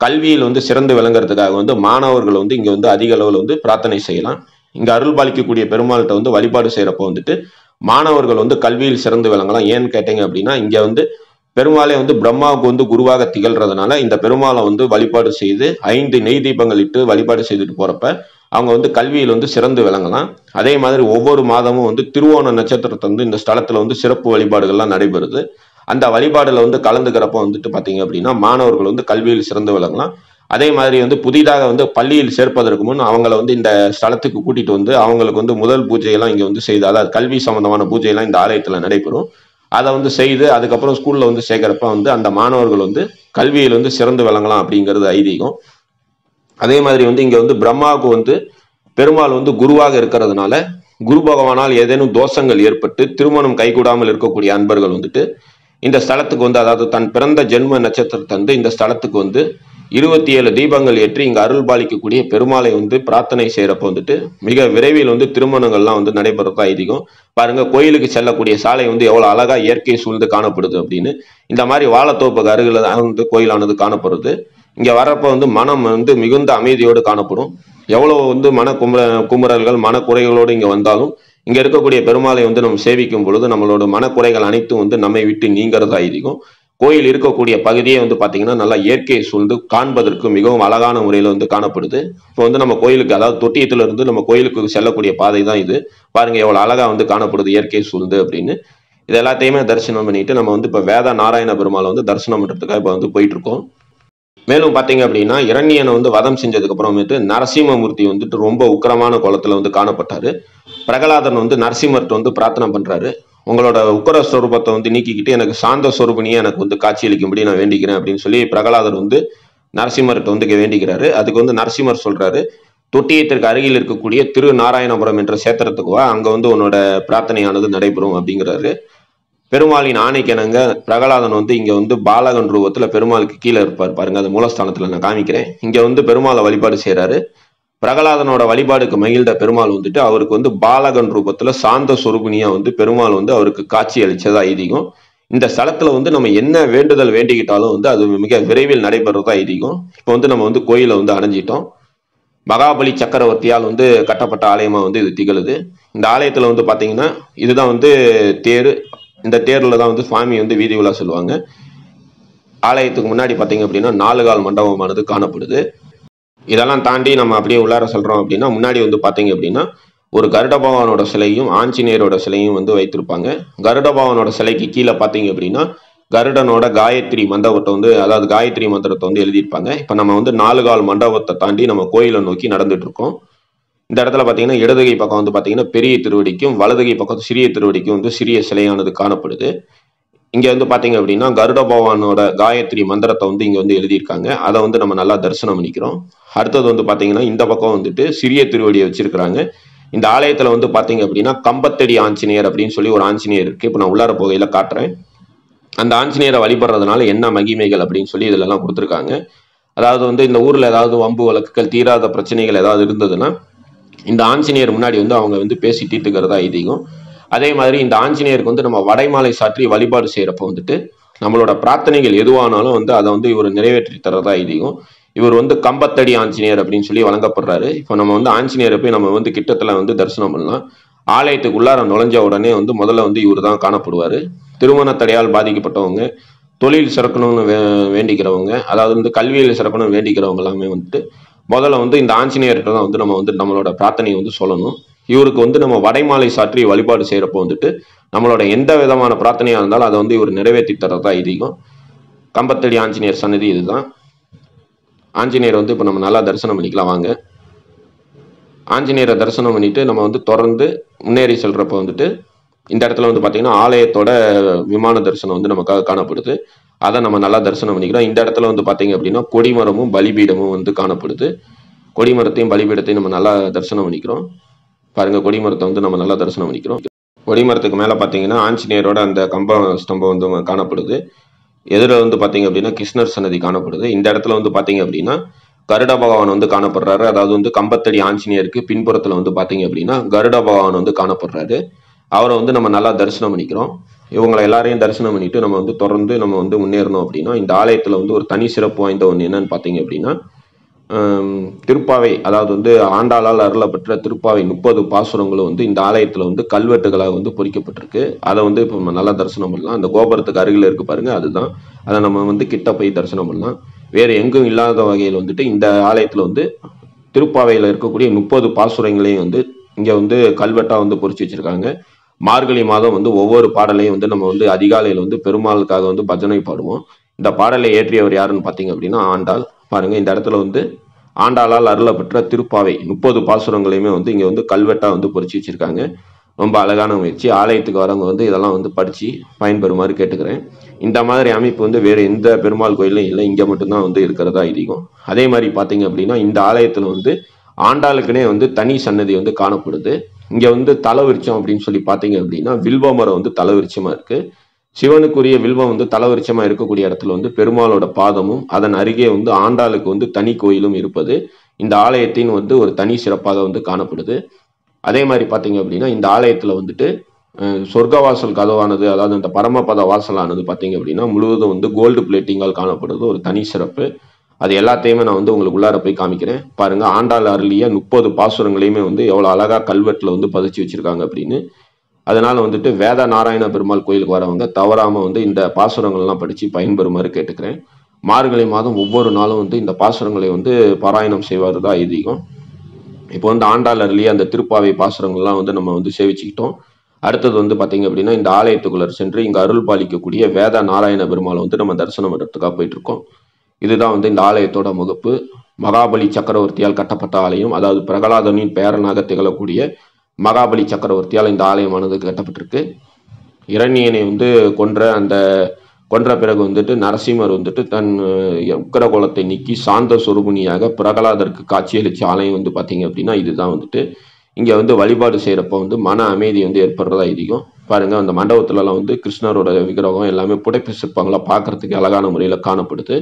கல்வியில் வந்து சிறந்து விளங்குறதுக்காக வந்து மாணவர்கள் வந்து இங்கே வந்து அதிக அளவில் வந்து பிரார்த்தனை செய்யலாம். இங்கே அருள் பாலிக்கக்கூடிய பெருமாள்கிட்ட வந்து வழிபாடு செய்கிறப்போ வந்துட்டு மாணவர்கள் வந்து கல்வியில் சிறந்து விளங்கலாம். ஏன்னு கேட்டீங்க அப்படின்னா இங்கே வந்து பெருமாளே வந்து பிரம்மாவுக்கு வந்து குருவாக திகழ்றதுனால இந்த பெருமாளை வந்து வழிபாடு செய்து ஐந்து நெய் தீபங்கள் இட்டு வழிபாடு செய்துட்டு போறப்ப அவங்க வந்து கல்வியில் வந்து சிறந்து விளங்கலாம். அதே மாதிரி ஒவ்வொரு மாதமும் வந்து திருவோண நட்சத்திரத்தை வந்து இந்த ஸ்தலத்துல வந்து சிறப்பு வழிபாடுகள்லாம் நடைபெறுது. அந்த வழிபாடுல வந்து கலந்துக்கிறப்ப வந்துட்டு பாத்தீங்க அப்படின்னா மாணவர்கள் வந்து கல்வியில் சிறந்து விளங்கலாம். அதே மாதிரி வந்து புதிதாக வந்து பள்ளியில் சேர்ப்பதற்கு முன் அவங்களை வந்து இந்த ஸ்தலத்துக்கு கூட்டிட்டு வந்து அவங்களுக்கு வந்து முதல் பூஜையெல்லாம் இங்க வந்து செய்து அதாவது கல்வி சம்பந்தமான பூஜையெல்லாம் இந்த ஆலயத்துல நடைபெறும். அதை வந்து செய்து அதுக்கப்புறம் ஸ்கூல்ல வந்து சேர்க்கிறப்ப வந்து அந்த மாணவர்கள் வந்து கல்வியில் வந்து சிறந்து விளங்கலாம் அப்படிங்கிறது ஐதீகம். அதே மாதிரி வந்து இங்க வந்து பிரம்மாவுக்கு வந்து பெருமாள் வந்து குருவாக இருக்கிறதுனால குரு பகவானால் ஏதேனும் தோஷங்கள் ஏற்பட்டு திருமணம் கைகூடாமல் இருக்கக்கூடிய அன்பர்கள் வந்துட்டு இந்த ஸ்தலத்துக்கு வந்து அதாவது தன் பிறந்த ஜென்ம நட்சத்திரத்தை வந்து இந்த ஸ்தலத்துக்கு வந்து இருபத்தி ஏழு தீபங்கள் ஏற்றி இங்க அருள் பாலிக்கக்கூடிய பெருமாளை வந்து பிரார்த்தனை செய்யறப்ப வந்துட்டு மிக விரைவில் வந்து திருமணங்கள்லாம் வந்து நடைபெறதா அதிகம் பாருங்க கோயிலுக்கு செல்லக்கூடிய சாலை வந்து எவ்வளவு அழகா இயற்கை சூழ்ந்து காணப்படுது அப்படின்னு. இந்த மாதிரி வாழைத்தோப்புக்கு அருகில் தான் வந்து கோயிலானது காணப்படுது. இங்க வரப்ப வந்து மனம் வந்து மிகுந்த அமைதியோடு காணப்படும். எவ்வளவு வந்து மன குமர குமுறல்கள் மனக்குறைகளோடு இங்க வந்தாலும் இங்க இருக்கக்கூடிய பெருமாளை வந்து நம்ம சேவிக்கும் பொழுது நம்மளோட மனக்குறைகள் அனைத்தும் வந்து நம்மை விட்டு நீங்கிறதா இருக்கும் கோயில் இருக்கக்கூடிய பகுதியே வந்து பார்த்தீங்கன்னா நல்லா இயற்கை சூழ்ந்து காண்பதற்கு மிகவும் அழகான முறையில் வந்து காணப்படுது. இப்போ வந்து நம்ம கோயிலுக்கு அதாவது தொட்டியத்திலிருந்து நம்ம கோயிலுக்கு செல்லக்கூடிய பாதை தான் இது. பாருங்க எவ்வளோ அழகாக வந்து காணப்படுது இயற்கை சூழ்ந்து அப்படின்னு. இது எல்லாத்தையுமே தரிசனம் பண்ணிட்டு நம்ம வந்து இப்போ வேத நாராயண பெருமாளை வந்து தரிசனம் பண்ணுறதுக்காக இப்போ வந்து போயிட்டு இருக்கோம். மேலும் பார்த்தீங்க அப்படின்னா இரண்யனை வந்து வதம் செஞ்சதுக்கு அப்புறமேட்டு நரசிம்மமூர்த்தி வந்துட்டு ரொம்ப உக்கிரமான குளத்துல வந்து காணப்பட்டாரு. பிரகலாதன் வந்து நரசிம்மர்கிட்ட வந்து பிரார்த்தனை பண்றாரு. உங்களோட உக்கர ஸ்வரூபத்தை வந்து நீக்கிக்கிட்டு எனக்கு சாந்த ஸ்வரூபினியை எனக்கு வந்து காட்சியளிக்கும்படி நான் வேண்டிக்கிறேன் அப்படின்னு சொல்லி பிரகலாதர் வந்து நரசிம்மர்கிட்ட வந்து வேண்டிக்கிறாரு. அதுக்கு வந்து நரசிம்மர் சொல்றாரு தொட்டியத்திற்கு அருகில் இருக்கக்கூடிய திரு நாராயணபுரம் என்ற சேத்திரத்துக்கு வா அங்க வந்து உன்னோட பிரார்த்தனையானது நடைபெறும் அப்படிங்கிறாரு. பெருமாளின் ஆணைக்கிணங்க பிரகலாதன் வந்து இங்க வந்து பாலகன் ரூபத்துல பெருமாளுக்கு கீழே இருப்பார். பாருங்க அது மூலஸ்தானத்துல நான் காமிக்கிறேன். இங்க வந்து பெருமாளை வழிபாடு செய்றாரு. பிரகலாதனோட வழிபாடுக்கு மகிழ்ந்த பெருமாள் வந்துட்டு அவருக்கு வந்து பாலகன் ரூபத்துல சாந்த சொருபுனியா வந்து பெருமாள் வந்து அவருக்கு காட்சி அளிச்சதா ஐதீகம். இந்த ஸ்தலத்துல வந்து நம்ம என்ன வேண்டுதல் வேண்டிக்கிட்டாலும் வந்து அது மிக விரைவில் நடைபெறதா ஐதீகம். இப்போ வந்து நம்ம வந்து கோயிலை வந்து அடைஞ்சிட்டோம். மகாபலி சக்கரவர்த்தியால் வந்து கட்டப்பட்ட ஆலயமா வந்து இது திகழுது. இந்த ஆலயத்துல வந்து பாத்தீங்கன்னா இதுதான் வந்து தேர். இந்த தேர்ல தான் வந்து சுவாமி வந்து வீதி உலா சொல்லுவாங்க. ஆலயத்துக்கு முன்னாடி பாத்தீங்க அப்படின்னா நாலு கால் மண்டபமானது காணப்படுது. இதெல்லாம் தாண்டி நம்ம அப்படியே உள்ளார சொல்கிறோம் அப்படின்னா முன்னாடி வந்து பார்த்தீங்க அப்படின்னா ஒரு கருட பகவானோட சிலையும் ஆஞ்சநேயரோட சிலையும் வந்து வைத்திருப்பாங்க. கருட பகவானோட சிலைக்கு கீழே பார்த்தீங்க அப்படின்னா கருடனோட காயத்ரி மண்டபத்தை வந்து அதாவது காயத்ரி மந்திரத்தை வந்து எழுதியிருப்பாங்க. இப்போ நம்ம வந்து நாலு கால் மண்டபத்தை தாண்டி நம்ம கோயிலை நோக்கி நடந்துட்டு இருக்கோம். இந்த இடத்துல பார்த்தீங்கன்னா இடதுகை பக்கம் வந்து பார்த்தீங்கன்னா பெரிய திருவடிக்கும் வலதுகை பக்கம் சிறிய திருவடிக்கும் வந்து சிறிய சிலையானது காணப்படுது. இங்கே வந்து பார்த்தீங்க அப்படின்னா கருட பகவானோட காயத்ரி மந்திரத்தை வந்து இங்கே வந்து எழுதியிருக்காங்க. அதை வந்து நம்ம நல்லா தரிசனம் பண்ணிக்கிறோம். அடுத்தது வந்து பார்த்தீங்கன்னா இந்த பக்கம் வந்துட்டு சிறிய திருவடியை வச்சிருக்கிறாங்க. இந்த ஆலயத்தில் வந்து பார்த்தீங்க அப்படின்னா கம்பத்தடி ஆஞ்சநேயர் அப்படின்னு சொல்லி ஒரு ஆஞ்சநேயர் இருக்கு. இப்போ நான் உள்ளார போகையில் காட்டுறேன். அந்த ஆஞ்சநேயரை வழிபடுறதுனால என்ன மகிமைகள் அப்படின்னு சொல்லி இதுலெல்லாம் கொடுத்துருக்காங்க. அதாவது வந்து இந்த ஊரில் ஏதாவது வம்பு வழக்குகள் தீராத பிரச்சனைகள் ஏதாவது இருந்ததுன்னா இந்த ஆஞ்சநேயர் முன்னாடி வந்து அவங்க வந்து பேசி தீர்த்துக்கிறதா ஐதீகம். அதே மாதிரி இந்த ஆஞ்சநேயருக்கு வந்து நம்ம வடைமாலை சாற்றி வழிபாடு செய்யறப்ப வந்துட்டு நம்மளோட பிரார்த்தனைகள் எதுவானாலும் வந்து அதை வந்து இவர் நிறைவேற்றி தரதா இதையும். இவர் வந்து கம்பத்தடி ஆஞ்சநேயர் அப்படின்னு சொல்லி வழங்கப்படுறாரு. இப்போ நம்ம வந்து ஆஞ்சநேயரை போய் நம்ம வந்து கிட்டத்தில் வந்து தரிசனம் பண்ணலாம். ஆலயத்துக்கு உள்ளார நுழைஞ்ச உடனே வந்து முதல்ல வந்து இவர் தான் காணப்படுவார். திருமண தடையால் பாதிக்கப்பட்டவங்க தொழில் சிறக்கணும்னு வே வேண்டிக்கிறவங்க அதாவது வந்து கல்வியில் சிறக்கணும்னு வேண்டிக்கிறவங்க எல்லாமே வந்துட்டு முதல்ல வந்து இந்த ஆஞ்சநேயர்கிட்ட தான் வந்து நம்ம வந்து நம்மளோட பிரார்த்தனையை வந்து சொல்லணும். இவருக்கு வந்து நம்ம வடைமாலை சாற்றி வழிபாடு செய்யறப்போ வந்துட்டு நம்மளோட எந்த விதமான பிரார்த்தனையா இருந்தாலும் அதை வந்து இவர் நிறைவேற்றி தரதா ஐதீகம் கம்பத்தடி ஆஞ்சநேயர் சன்னதி இதுதான். ஆஞ்சநேயர் வந்து இப்போ நம்ம நல்லா தரிசனம் பண்ணிக்கலாம் வாங்க. ஆஞ்சநேயரை தரிசனம் பண்ணிட்டு நம்ம வந்து தொடர்ந்து முன்னேறி செல்றப்ப வந்துட்டு இந்த இடத்துல வந்து பார்த்தீங்கன்னா ஆலயத்தோட விமான தரிசனம் வந்து நமக்காக காணப்படுது. அதை நம்ம நல்லா தரிசனம் பண்ணிக்கிறோம். இந்த இடத்துல வந்து பார்த்தீங்க அப்படின்னா கொடிமரமும் பலிபீடமும் வந்து காணப்படுது. கொடிமரத்தையும் பலிபீடத்தையும் நம்ம நல்லா தரிசனம் பண்ணிக்கிறோம். பாருங்க கொடிமரத்தை வந்து நம்ம நல்லா தரிசனம் பண்ணிக்கிறோம். கொடிமரத்துக்கு மேலே பார்த்தீங்கன்னா ஆஞ்சநேயரோட அந்த கம்ப ஸ்தம்பம் வந்து காணப்படுது. எதிர வந்து பார்த்தீங்க அப்படின்னா கிருஷ்ணர் சன்னதி காணப்படுது. இந்த இடத்துல வந்து பார்த்தீங்க அப்படின்னா கருட பகவான் வந்து காணப்படுறாரு. அதாவது வந்து கம்பத்தடி ஆஞ்சநேயருக்கு பின்புறத்தில் வந்து பார்த்தீங்க அப்படின்னா கருட பகவான் வந்து காணப்படுறாரு. அவரை வந்து நம்ம நல்லா தரிசனம் பண்ணிக்கிறோம். இவங்களை எல்லாரையும் தரிசனம் பண்ணிட்டு நம்ம வந்து தொடர்ந்து நம்ம வந்து முன்னேறணும் அப்படின்னா இந்த ஆலயத்தில் வந்து ஒரு தனி சிறப்பு வாய்ந்த ஒன்று என்னன்னு பார்த்தீங்க அப்படின்னா திருப்பாவை அதாவது வந்து ஆண்டாளால் அருளப்பட்ட திருப்பாவை முப்பது பாசுரங்களும் வந்து இந்த ஆலயத்தில் வந்து கல்வெட்டுகளாக வந்து பொறிக்கப்பட்டிருக்கு. அதை வந்து இப்போ நம்ம நல்லா தரிசனம் பண்ணலாம். அந்த கோபுரத்துக்கு அருகில் இருக்கு பாருங்க அதுதான். அதை நம்ம வந்து கிட்ட போய் தரிசனம் பண்ணலாம். வேறு எங்கும் இல்லாத வகையில் வந்துட்டு இந்த ஆலயத்தில் வந்து திருப்பாவையில் இருக்கக்கூடிய முப்பது பாசுரங்களையும் வந்து இங்கே வந்து கல்வெட்டாக வந்து பொறிச்சு வச்சுருக்காங்க. மார்கழி மாதம் வந்து ஒவ்வொரு பாடலையும் வந்து நம்ம வந்து அதிகாலையில் வந்து பெருமாளுக்காக வந்து பஜனை பாடுவோம். இந்த பாடலை ஏற்றியவர் யாருன்னு பார்த்தீங்க அப்படின்னா ஆண்டாள். பாருங்க இந்த இடத்துல வந்து ஆண்டாளால் அருளப்பெற்ற திருப்பாவை முப்பது பாசுரங்களையுமே வந்து இங்க வந்து கல்வெட்டாக வந்து பொறிச்சு வச்சிருக்காங்க. ரொம்ப அழகான முயற்சி. ஆலயத்துக்கு வரவங்க வந்து இதெல்லாம் வந்து படிச்சு பயன்பெறுமாறு கேட்டுக்கிறேன். இந்த மாதிரி அமைப்பு வந்து வேற எந்த பெருமாள் கோயிலும் இல்லை. இங்க மட்டும்தான் வந்து இருக்கிறதா அதிகம் அதே மாதிரி பார்த்தீங்க அப்படின்னா இந்த ஆலயத்தில் வந்து ஆண்டாளுக்குனே வந்து தனி சன்னதி வந்து காணப்படுது. இங்க வந்து தலவிருச்சம் அப்படின்னு சொல்லி பார்த்தீங்க அப்படின்னா வில்வமரம் வந்து தலைவிருச்சமாக இருக்கு. சிவனுக்குரிய வில்வம் வந்து தலவரிச்சமா இருக்கக்கூடிய இடத்துல வந்து பெருமாளோட பாதமும் அதன் அருகே வந்து ஆண்டாளுக்கு வந்து தனி கோயிலும் இருப்பது. இந்த ஆலயத்தின் வந்து ஒரு தனி சிறப்பாக வந்து காணப்படுது. அதே மாதிரி பார்த்தீங்க அப்படின்னா இந்த ஆலயத்தில் வந்துட்டு சொர்க்கவாசல் கதவானது அதாவது இந்த பரமபத வாசலானது பார்த்தீங்க அப்படின்னா முழுவதும் வந்து கோல்டு பிளேட்டிங்கால் காணப்படுது. ஒரு தனி சிறப்பு. அது எல்லாத்தையுமே நான் வந்து உங்களுக்கு உள்ளார போய் காமிக்கிறேன். பாருங்க ஆண்டாள் அருளிய முப்பது பாசுரங்களையுமே வந்து எவ்வளோ அழகா கல்வெட்டில் வந்து பதிச்சு வச்சிருக்காங்க அப்படின்னு. அதனால வந்துட்டு வேத நாராயண பெருமாள் கோயிலுக்கு வரவங்க தவறாம வந்து இந்த பாசுரங்கள்லாம் படிச்சு பயன்பெறுமாறு கேட்டுக்கிறேன். மார்கழி மாதம் ஒவ்வொரு நாளும் வந்து இந்த பாசுரங்களை வந்து பாராயணம் செய்வது தான் ஐதீகம். இப்போ வந்து ஆண்டாள் அந்த திருப்பாவை பாசுரங்கள்லாம் வந்து நம்ம வந்து சேவிச்சுக்கிட்டோம். அடுத்தது வந்து பாத்தீங்க அப்படின்னா இந்த ஆலயத்துக்குள்ளர் சென்று இங்க அருள் பாலிக்கக்கூடிய வேத நாராயண பெருமாளை வந்து நம்ம தரிசனம் பண்ணுறதுக்காக போயிட்டு இருக்கோம் இதுதான் வந்து இந்த ஆலயத்தோட முகப்பு. மகாபலி சக்கரவர்த்தியால் கட்டப்பட்ட ஆலயம். அதாவது பிரகலாதனின் பேரனாக திகழக்கூடிய மகாபலி சக்கரவர்த்தியால் இந்த ஆலயமானது கட்டப்பட்டிருக்கு. இரணியனை வந்து கொன்ற அந்த கொன்ற பிறகு வந்துட்டு நரசிம்மர் வந்துட்டு தன் உக்கரகோலத்தை உக்கிரகோலத்தை நீக்கி சாந்த சொருபுனியாக பிரகலாதருக்கு காட்சியளிச்ச ஆலயம் வந்து பார்த்தீங்க அப்படின்னா இதுதான் வந்துட்டு. இங்கே வந்து வழிபாடு செய்கிறப்ப வந்து மன அமைதி வந்து ஏற்படுறதா அதிகம் பாருங்கள் அந்த மண்டபத்துலலாம் வந்து கிருஷ்ணரோட விக்கிரகம் எல்லாமே புடைப்பு பார்க்குறதுக்கு அழகான முறையில் காணப்படுது.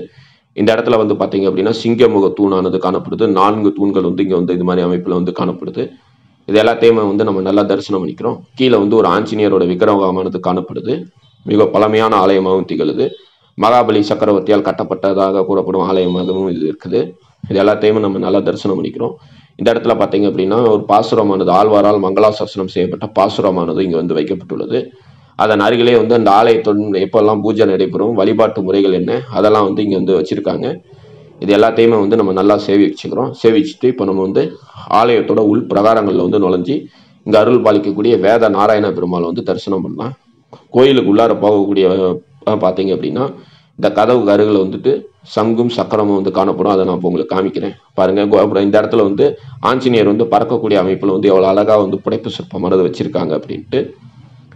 இந்த இடத்துல வந்து பார்த்தீங்க அப்படின்னா சிங்கமுக தூணானது காணப்படுது. நான்கு தூண்கள் வந்து இங்கே வந்து இது மாதிரி அமைப்பில் வந்து காணப்படுது. இது எல்லாத்தையுமே வந்து நம்ம நல்லா தரிசனம் பண்ணிக்கிறோம். கீழே வந்து ஒரு ஆஞ்சநேயரோட விக்கிரகமானது காணப்படுது. மிக பழமையான ஆலயமாகவும் திகழுது. மகாபலி சக்கரவர்த்தியால் கட்டப்பட்டதாக கூறப்படும் ஆலயமாகவும் இது இருக்குது. இது எல்லாத்தையுமே நம்ம நல்லா தரிசனம் பண்ணிக்கிறோம். இந்த இடத்துல பார்த்தீங்க அப்படின்னா ஒரு பாசுரமானது ஆழ்வாரால் மங்களாசாசனம் செய்யப்பட்ட பாசுரமானது இங்கே வந்து வைக்கப்பட்டுள்ளது. அதன் அருகிலே வந்து அந்த ஆலயத்துடன் எப்பெல்லாம் பூஜை நடைபெறும் வழிபாட்டு முறைகள் என்ன அதெல்லாம் வந்து இங்கே வந்து வச்சுருக்காங்க. இது எல்லாத்தையுமே வந்து நம்ம நல்லா சேவிச்சுக்கிறோம் சேவிச்சுட்டு இப்போ நம்ம வந்து ஆலயத்தோட உள் பிரகாரங்களில் வந்து நுழைஞ்சு இங்கே அருள் பாலிக்கக்கூடிய வேத நாராயண பெருமாளை வந்து தரிசனம் பண்ணலாம். கோயிலுக்கு உள்ளார போகக்கூடிய பார்த்தீங்க அப்படின்னா இந்த கதவுக்கு அருகில் வந்துட்டு சங்கும் சக்கரமும் வந்து காணப்படும். அதை நான் இப்போ உங்களுக்கு காமிக்கிறேன். பாருங்க கோ- அப்புறம் இந்த இடத்துல வந்து ஆஞ்சநேயர் வந்து பறக்கக்கூடிய அமைப்பில் வந்து எவ்வளோ அழகாக வந்து புடைப்பு சிற்பமானது வச்சுருக்காங்க அப்படின்ட்டு.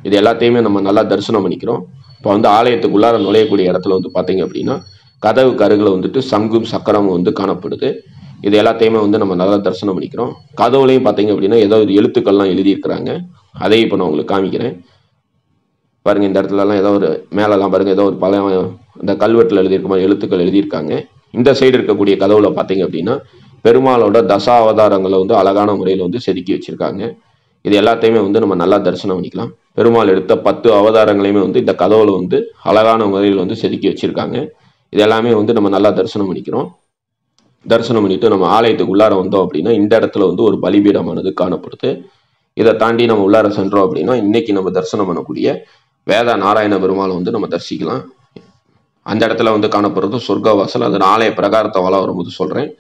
இது எல்லாத்தையுமே நம்ம நல்லா தரிசனம் பண்ணிக்கிறோம். இப்போ வந்து ஆலயத்துக்கு உள்ளார நுழையக்கூடிய இடத்துல வந்து பார்த்தீங்க அப்படின்னா கதவுக்கு அருகில் வந்துட்டு சங்கும் சக்கரமும் வந்து காணப்படுது. இது எல்லாத்தையுமே வந்து நம்ம நல்லா தரிசனம் பண்ணிக்கிறோம். கதவுலையும் பார்த்தீங்க அப்படின்னா ஏதோ ஒரு எழுத்துக்கள்லாம் எழுதியிருக்கிறாங்க. அதையும் இப்போ நான் உங்களுக்கு காமிக்கிறேன். பாருங்கள் இந்த இடத்துலலாம் ஏதோ ஒரு மேலெல்லாம் பாருங்கள் ஏதோ ஒரு பழைய இந்த கல்வெட்டில் எழுதியிருக்க மாதிரி எழுத்துக்கள் எழுதியிருக்காங்க. இந்த சைடு இருக்கக்கூடிய கதவுல பார்த்தீங்க அப்படின்னா பெருமாளோட தசா அவதாரங்களை வந்து அழகான முறையில் வந்து செதுக்கி வச்சுருக்காங்க. இது எல்லாத்தையுமே வந்து நம்ம நல்லா தரிசனம் பண்ணிக்கலாம். பெருமாள் எடுத்த பத்து அவதாரங்களையுமே வந்து இந்த கதவுல வந்து அழகான முறையில் வந்து செதுக்கி வச்சிருக்காங்க. இது எல்லாமே வந்து நம்ம நல்லா தரிசனம் பண்ணிக்கிறோம். தரிசனம் பண்ணிட்டு நம்ம ஆலயத்துக்கு உள்ளார வந்தோம் அப்படின்னா இந்த இடத்துல வந்து ஒரு பலிபீடமானது காணப்படுது. இதை தாண்டி நம்ம உள்ளார சென்றோம் அப்படின்னா இன்னைக்கு நம்ம தரிசனம் பண்ணக்கூடிய வேத நாராயண பெருமாளை வந்து நம்ம தரிசிக்கலாம். அந்த இடத்துல வந்து காணப்படுறது சொர்க்கவாசல். அது ஆலய பிரகாரத்தை வள வரும்போது சொல்றேன்.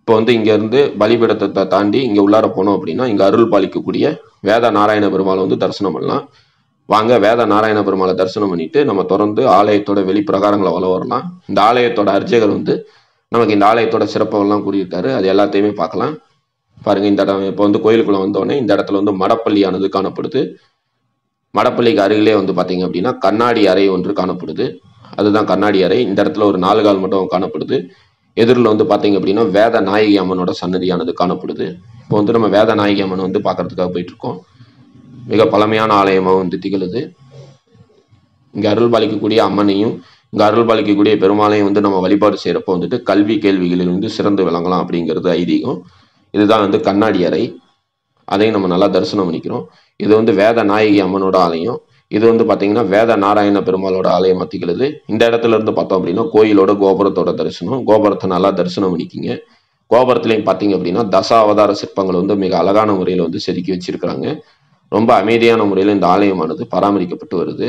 இப்போ வந்து இங்கேருந்து பலிபீடத்தை தாண்டி இங்கே உள்ளார போனோம் அப்படின்னா இங்கே அருள் பாலிக்கக்கூடிய வேத நாராயண பெருமாளை வந்து தரிசனம் பண்ணலாம். வாங்க வேத நாராயண பெருமாளை தரிசனம் பண்ணிட்டு நம்ம தொடர்ந்து ஆலயத்தோட வெளிப்பிரகாரங்களை வள வரலாம். இந்த ஆலயத்தோட அர்ச்சகர் வந்து நமக்கு இந்த ஆலயத்தோட சிறப்பெல்லாம் கூறியிருக்காரு. அது எல்லாத்தையுமே பார்க்கலாம். பாருங்க இந்த இடம் இப்போ வந்து கோயிலுக்குள்ள வந்தோடனே இந்த இடத்துல வந்து மடப்பள்ளியானது காணப்படுது. மடப்பள்ளிக்கு அருகிலே வந்து பார்த்தீங்க அப்படின்னா கண்ணாடி அறை ஒன்று காணப்படுது. அதுதான் கண்ணாடி அறை. இந்த இடத்துல ஒரு நாலு கால் மட்டும் காணப்படுது. எதிரில் வந்து பார்த்தீங்க அப்படின்னா வேத நாயகி அம்மனோட சன்னதியானது காணப்படுது. இப்போ வந்து நம்ம வேத நாயகி அம்மன் வந்து பார்க்கறதுக்காக போயிட்டு இருக்கோம். மிக பழமையான ஆலயமாக வந்து திகழுது. இங்கே அருள் பாலிக்கக்கூடிய அம்மனையும் இங்கே அருள் பாலிக்கக்கூடிய பெருமாளையும் வந்து நம்ம வழிபாடு செய்கிறப்போ வந்துட்டு கல்வி கேள்விகளில் வந்து சிறந்து விளங்கலாம் அப்படிங்கிறது ஐதீகம். இதுதான் வந்து கண்ணாடி அறை. அதையும் நம்ம நல்லா தரிசனம் பண்ணிக்கிறோம். இது வந்து வேத நாயகி அம்மனோட ஆலயம். இது வந்து பார்த்தீங்கன்னா வேத நாராயண பெருமாளோட ஆலயம் மாற்றிக்கிறது இந்த இடத்துல இருந்து பார்த்தோம் அப்படின்னா கோயிலோட கோபுரத்தோட தரிசனம். கோபுரத்தை நல்லா தரிசனம் பண்ணிக்கிங்க. கோபுரத்துலையும் பார்த்தீங்க அப்படின்னா தச அவதார சிற்பங்கள் வந்து மிக அழகான முறையில் வந்து செதுக்கி வச்சிருக்கிறாங்க. ரொம்ப அமைதியான முறையில் இந்த ஆலயமானது பராமரிக்கப்பட்டு வருது.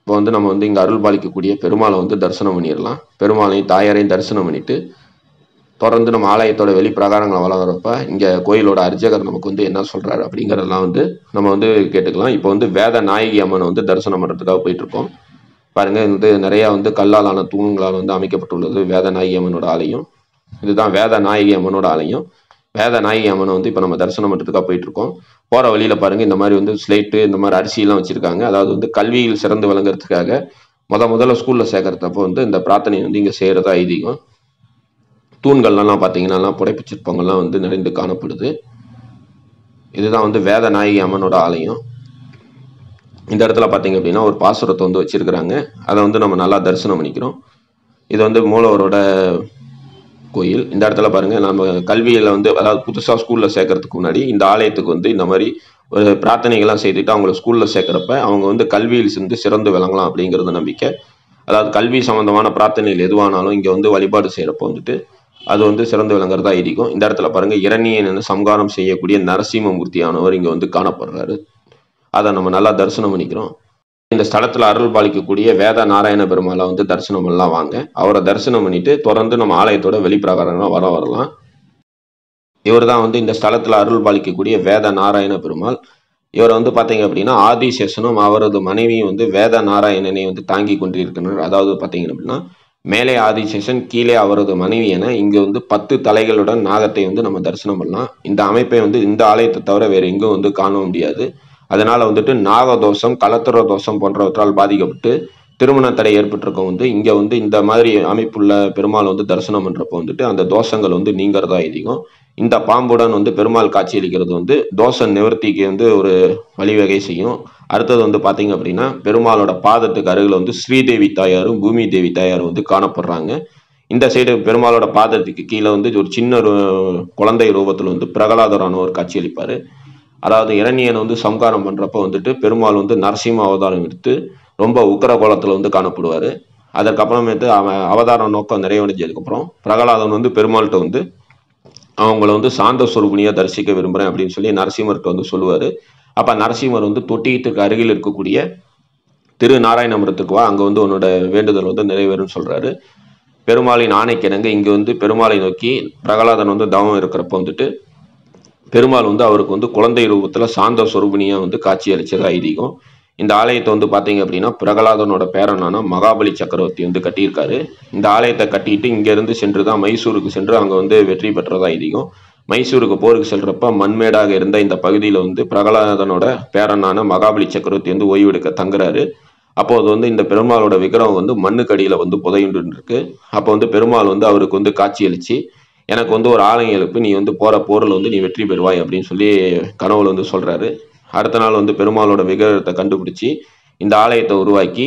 இப்போ வந்து நம்ம வந்து இங்கே அருள் பாலிக்கக்கூடிய பெருமாளை வந்து தரிசனம் பண்ணிடலாம். பெருமாளையும் தாயாரையும் தரிசனம் பண்ணிட்டு தொடர்ந்து நம்ம ஆலயத்தோட வெளி பிரகாரங்களை வளர்கிறப்ப இங்கே கோயிலோட அர்ச்சகர் நமக்கு வந்து என்ன சொல்கிறாரு அப்படிங்கிறதெல்லாம் வந்து நம்ம வந்து கேட்டுக்கலாம். இப்போ வந்து வேத நாயகி அம்மனை வந்து தரிசனம் பண்ணுறதுக்காக போயிட்டுருக்கோம். பாருங்கள் பாருங்க வந்து நிறையா வந்து கல்லாலான தூண்களால் வந்து அமைக்கப்பட்டுள்ளது வேத நாயகி அம்மனோட ஆலயம். இதுதான் வேத நாயகி அம்மனோட ஆலயம். வேத நாயகி அம்மனை வந்து இப்போ நம்ம தரிசனம் பண்ணுறதுக்காக போயிட்டு இருக்கோம் போகிற வழியில் பாருங்கள் இந்த மாதிரி வந்து ஸ்லேட்டு இந்த மாதிரி அரிசியெல்லாம் வச்சுருக்காங்க. அதாவது வந்து கல்வியில் சிறந்து விளங்குறதுக்காக முத முதல்ல ஸ்கூலில் சேர்க்குறதப்போ வந்து இந்த பிரார்த்தனை வந்து இங்கே செய்கிறதா ஐதீகம். தூண்கள்லாம் பார்த்தீங்கன்னா புடைப்பு சிற்பங்கள்லாம் வந்து நிறைந்து காணப்படுது. இதுதான் வந்து வேத நாயகி அம்மனோட ஆலயம். இந்த இடத்துல பார்த்தீங்க அப்படின்னா ஒரு பாசுரத்தை வந்து வச்சுருக்கிறாங்க. அதை வந்து நம்ம நல்லா தரிசனம் பண்ணிக்கிறோம். இது வந்து மூலவரோட கோயில். இந்த இடத்துல பாருங்க நம்ம கல்வியில வந்து அதாவது புதுசாக ஸ்கூல்ல சேர்க்கறதுக்கு முன்னாடி இந்த ஆலயத்துக்கு வந்து இந்த மாதிரி ஒரு பிரார்த்தனைகள்லாம் செய்துட்டு அவங்கள ஸ்கூல்ல சேர்க்குறப்ப அவங்க வந்து கல்வியில் சேர்ந்து சிறந்து விளங்கலாம் அப்படிங்கிறது நம்பிக்கை. அதாவது கல்வி சம்பந்தமான பிரார்த்தனைகள் எதுவானாலும் இங்க வந்து வழிபாடு செய்யறப்போ வந்துட்டு அது வந்து சிறந்து விளங்குறதா இருக்கும். இந்த இடத்துல பாருங்க இரணியன் சம்காரம் செய்யக்கூடிய நரசிம்மமூர்த்தியானவர் இங்க வந்து காணப்படுறாரு. அதை நம்ம நல்லா தரிசனம் பண்ணிக்கிறோம். இந்த ஸ்தலத்துல அருள் பாலிக்கக்கூடிய வேத நாராயண பெருமாளை வந்து தரிசனம் எல்லாம் வாங்க. அவரை தரிசனம் பண்ணிட்டு தொடர்ந்து நம்ம ஆலயத்தோட வெளிப்பிரகாரம் வர வரலாம். இவர் தான் வந்து இந்த ஸ்தலத்துல அருள் பாலிக்கக்கூடிய வேத நாராயண பெருமாள். இவர் வந்து பாத்தீங்க அப்படின்னா ஆதிசேஷனும் அவரது மனைவியும் வந்து வேத நாராயணனை வந்து தாங்கி கொண்டிருக்கின்றனர். அதாவது பாத்தீங்க அப்படின்னா மேலே ஆதிசேஷன் கீழே அவரது மனைவி என இங்க வந்து பத்து தலைகளுடன் நாகத்தை வந்து நம்ம தரிசனம் பண்ணலாம். இந்த அமைப்பை வந்து இந்த ஆலயத்தை தவிர வேற எங்கும் வந்து காண முடியாது. அதனால வந்துட்டு நாகதோஷம் கலத்திர தோஷம் போன்றவற்றால் பாதிக்கப்பட்டு திருமண தடை ஏற்பட்டிருக்கோம் வந்து இங்க வந்து இந்த மாதிரி அமைப்புள்ள பெருமாள் வந்து தரிசனம் பண்றப்போ வந்துட்டு அந்த தோஷங்கள் வந்து நீங்கிறதா அதிகம் இந்த பாம்புடன் வந்து பெருமாள் காட்சியளிக்கிறது வந்து தோஷ நிவர்த்திக்கு வந்து ஒரு வழிவகை செய்யும். அடுத்தது வந்து பாத்தீங்க அப்படின்னா பெருமாளோட பாதத்துக்கு அருகில் வந்து ஸ்ரீதேவி தாயாரும் பூமி தேவி தாயாரும் வந்து காணப்படுறாங்க. இந்த சைடு பெருமாளோட பாதத்துக்கு கீழே வந்து ஒரு சின்ன குழந்தை ரூபத்தில் வந்து பிரகலாதரானவர் காட்சியளிப்பார். அதாவது இரணியன் வந்து சம்காரம் பண்ணுறப்ப வந்துட்டு பெருமாள் வந்து நரசிம்ம அவதாரம் எடுத்து ரொம்ப உக்கர கோலத்தில் வந்து காணப்படுவார். அதற்கப்புறமேட்டு அவன் அவதார நோக்கம் நிறைவடைஞ்சதுக்கப்புறம் பிரகலாதன் வந்து பெருமாள்கிட்ட வந்து அவங்கள வந்து சாந்த சுரூபணியாக தரிசிக்க விரும்புகிறேன் அப்படின்னு சொல்லி நரசிம்மர்கிட்ட வந்து சொல்லுவார். அப்போ நரசிம்மர் வந்து தொட்டியத்துக்கு அருகில் இருக்கக்கூடிய திரு நாராயணபுரத்துக்கு வா அங்கே வந்து உன்னோட வேண்டுதல் வந்து நிறைவேறும்னு சொல்கிறாரு பெருமாளின் ஆணைக்கிணங்க இங்கே வந்து பெருமாளை நோக்கி பிரகலாதன் வந்து தவம் இருக்கிறப்ப வந்துட்டு பெருமாள் வந்து அவருக்கு வந்து குழந்தை ரூபத்தில் சாந்த சொரூபினியாக வந்து காட்சி அளித்தது ஐதீகம். இந்த ஆலயத்தை வந்து பார்த்தீங்க அப்படின்னா பிரகலாதனோட பேரனான மகாபலி சக்கரவர்த்தி வந்து கட்டியிருக்காரு. இந்த ஆலயத்தை கட்டிட்டு இங்கேருந்து சென்று தான் மைசூருக்கு சென்று அங்கே வந்து வெற்றி பெற்றதா ஐதீகம். மைசூருக்கு போருக்கு செல்றப்ப மண்மேடாக இருந்த இந்த பகுதியில் வந்து பிரகலாதனோட பேரனான மகாபலி சக்கரவர்த்தி வந்து ஓய்வெடுக்க தங்குறாரு. அப்போது வந்து இந்த பெருமாளோட விக்கிரகம் வந்து மண்ணுக்கடியில் வந்து புதையுண்டு இருக்கு. அப்போ வந்து பெருமாள் வந்து அவருக்கு வந்து காட்சியளிச்சு எனக்கு வந்து ஒரு ஆலயம் எழுப்பு நீ வந்து போற போரில் வந்து நீ வெற்றி பெறுவாய் அப்படின்னு சொல்லி கனவுல வந்து சொல்றாரு. அடுத்த நாள் வந்து பெருமாளோட விக்கிரகத்தை கண்டுபிடிச்சி இந்த ஆலயத்தை உருவாக்கி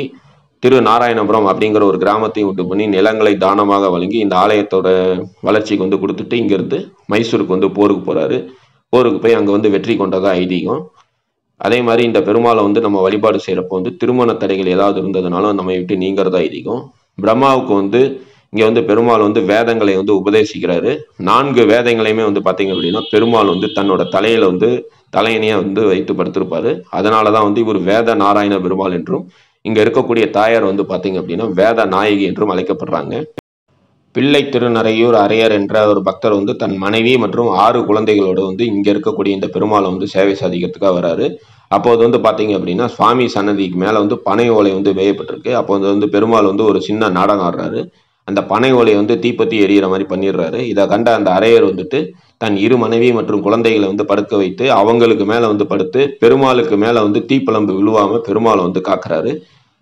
திரு நாராயணபுரம் அப்படிங்கிற ஒரு கிராமத்தையும் விட்டு பண்ணி நிலங்களை தானமாக வழங்கி இந்த ஆலயத்தோட வளர்ச்சிக்கு வந்து கொடுத்துட்டு இங்கிருந்து மைசூருக்கு வந்து போருக்கு போறாரு. போருக்கு போய் அங்கே வந்து வெற்றி கொண்டதா ஐதீகம். அதே மாதிரி இந்த பெருமாளை வந்து நம்ம வழிபாடு செய்கிறப்போ வந்து திருமண தடைகள் ஏதாவது இருந்ததுனாலும் நம்ம விட்டு நீங்கிறதா ஐதீகம். பிரம்மாவுக்கு வந்து இங்கே வந்து பெருமாள் வந்து வேதங்களை வந்து உபதேசிக்கிறாரு. நான்கு வேதங்களையுமே வந்து பார்த்தீங்க அப்படின்னா பெருமாள் வந்து தன்னோட தலையில வந்து தலையணியை வந்து வைத்து படுத்திருப்பாரு அதனாலதான் வந்து இவர் வேத நாராயண பெருமாள் என்றும் இங்கே இருக்கக்கூடிய தாயார் வந்து பார்த்தீங்க அப்படின்னா வேத நாயகி என்றும் அழைக்கப்படுறாங்க. பிள்ளை திருநறையூர் அரையர் என்ற ஒரு பக்தர் வந்து தன் மனைவி மற்றும் ஆறு குழந்தைகளோட வந்து இங்கே இருக்கக்கூடிய இந்த பெருமாளை வந்து சேவை சாதிக்கிறதுக்காக வராரு. அப்போது வந்து பார்த்தீங்க அப்படின்னா சுவாமி சன்னதிக்கு மேலே வந்து பனை ஓலை வந்து வேயப்பட்டிருக்கு. அப்போ வந்து பெருமாள் வந்து ஒரு சின்ன நாடகம் ஆடுறாரு. அந்த பனை ஓலையை வந்து தீப்பத்தி எரியிற மாதிரி பண்ணிடுறாரு. இதை கண்ட அந்த அரையர் வந்துட்டு தன் இரு மனைவி மற்றும் குழந்தைகளை வந்து படுக்க வைத்து அவங்களுக்கு மேலே வந்து படுத்து பெருமாளுக்கு மேலே வந்து தீப்பிழம்பு விழுவாமல் பெருமாளை வந்து காக்குறாரு.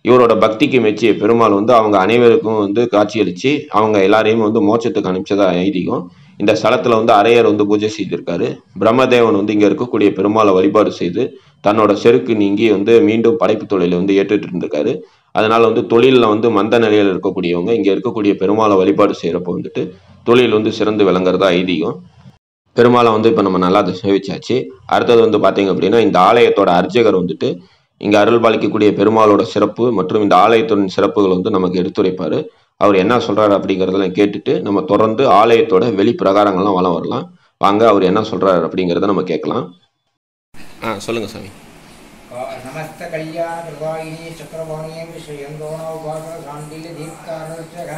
இவரோட பக்திக்கு மெச்சிய பெருமாள் வந்து அவங்க அனைவருக்கும் வந்து காட்சியளித்து அவங்க எல்லாரையும் வந்து மோட்சத்துக்கு அனுப்பிச்சதா ஐதீகம். இந்த ஸ்தலத்தில் வந்து அரையர் வந்து பூஜை செய்திருக்காரு. பிரம்மதேவன் வந்து இங்கே இருக்கக்கூடிய பெருமாளை வழிபாடு செய்து தன்னோட செருக்கு நீங்கி வந்து மீண்டும் படைப்பு தொழிலை வந்து ஏற்றுட்டு இருந்திருக்காரு. அதனால வந்து தொழிலில் வந்து மந்த நிலையில் இருக்கக்கூடியவங்க இங்கே இருக்கக்கூடிய பெருமாளை வழிபாடு செய்கிறப்போ வந்துட்டு தொழில் வந்து சிறந்து விளங்குறதா ஐதீகம். பெருமாளை வந்து இப்போ நம்ம நல்லா சேவிச்சாச்சு அடுத்தது வந்து பார்த்தீங்க அப்படின்னா இந்த ஆலயத்தோட அர்ச்சகர் வந்துட்டு இங்கே அருள் பாலிக்கக்கூடிய பெருமாளோட சிறப்பு மற்றும் இந்த ஆலயத்தின் சிறப்புகள் வந்து நமக்கு எடுத்துரைப்பார். அவர் என்ன சொல்கிறாரு அப்படிங்கிறதெல்லாம் கேட்டுட்டு நம்ம தொடர்ந்து ஆலயத்தோட வெளி பிரகாரங்கள்லாம் வளம் வரலாம். வாங்க அவர் என்ன சொல்கிறாரு அப்படிங்கிறத நம்ம கேட்கலாம். ஆ சொல்லுங்கள் சாமி. நமஸ்த கல்யாண கிருபாயினி சக்கரவாணியம் ஸ்ரீயந்தோணோபாச சாண்டில தீர்த்தாரட்சக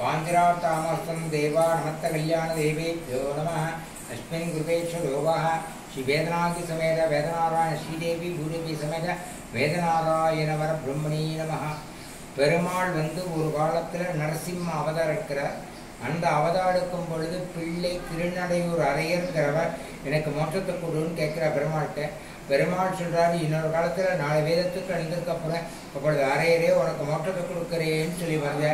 பாந்திராத்தாமஸ்தம் தேவா நமஸ்த கல்யாண தேவேभ्यो நமः. அஸ்மின் கிருபேஷ லோகः ஸ்ரீ வேதனாகி சமேத வேதநாராயண ஸ்ரீதேவி பூதேவி சமேத வேதநாராயண வர பிரம்மணி நமः பெருமாள் வந்து ஒரு காலத்தில் நரசிம்ம அவதாரம் இருக்கிறார் அந்த அவதாரம் எடுக்கும் பொழுது பிள்ளை திருநடையூர் அரையர்கிறவர் எனக்கு மோட்சத்தை கொடுன்னு கேட்குற பெருமாள்கிட்ட. பெருமாள் சொல்றாரு இன்னொரு காலத்துல நாலு வேதத்துக்கு அணிந்திருக்க அப்பொழுது அரையரே உனக்கு மோட்டத்தை கொடுக்கிறேன்னு சொல்லி வந்த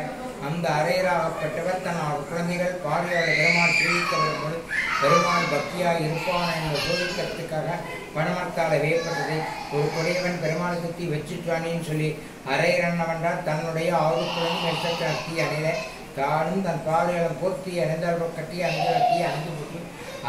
அந்த அரையராகப்பட்டவர் தன் குழந்தைகள் பார்வையாளர் பெருமாள் தெரிவிக்க வரும்போது பெருமாள் பக்தியாய் இருப்பான் என்று சோதிக்கிறதுக்காக பணமத்தால் வேப்பட்டது ஒரு கொடையவன் பெருமாள் சுற்றி வச்சுட்டானேன்னு சொல்லி அரையரண்ணவன்றால் தன்னுடைய ஆறு குழந்தை மெச்சத்தை அத்தி அணில தானும் தன் பார்வையாளர் போர்த்தி அணிந்தார்கள் கட்டி அணிந்து கட்டி அணிந்து போட்டு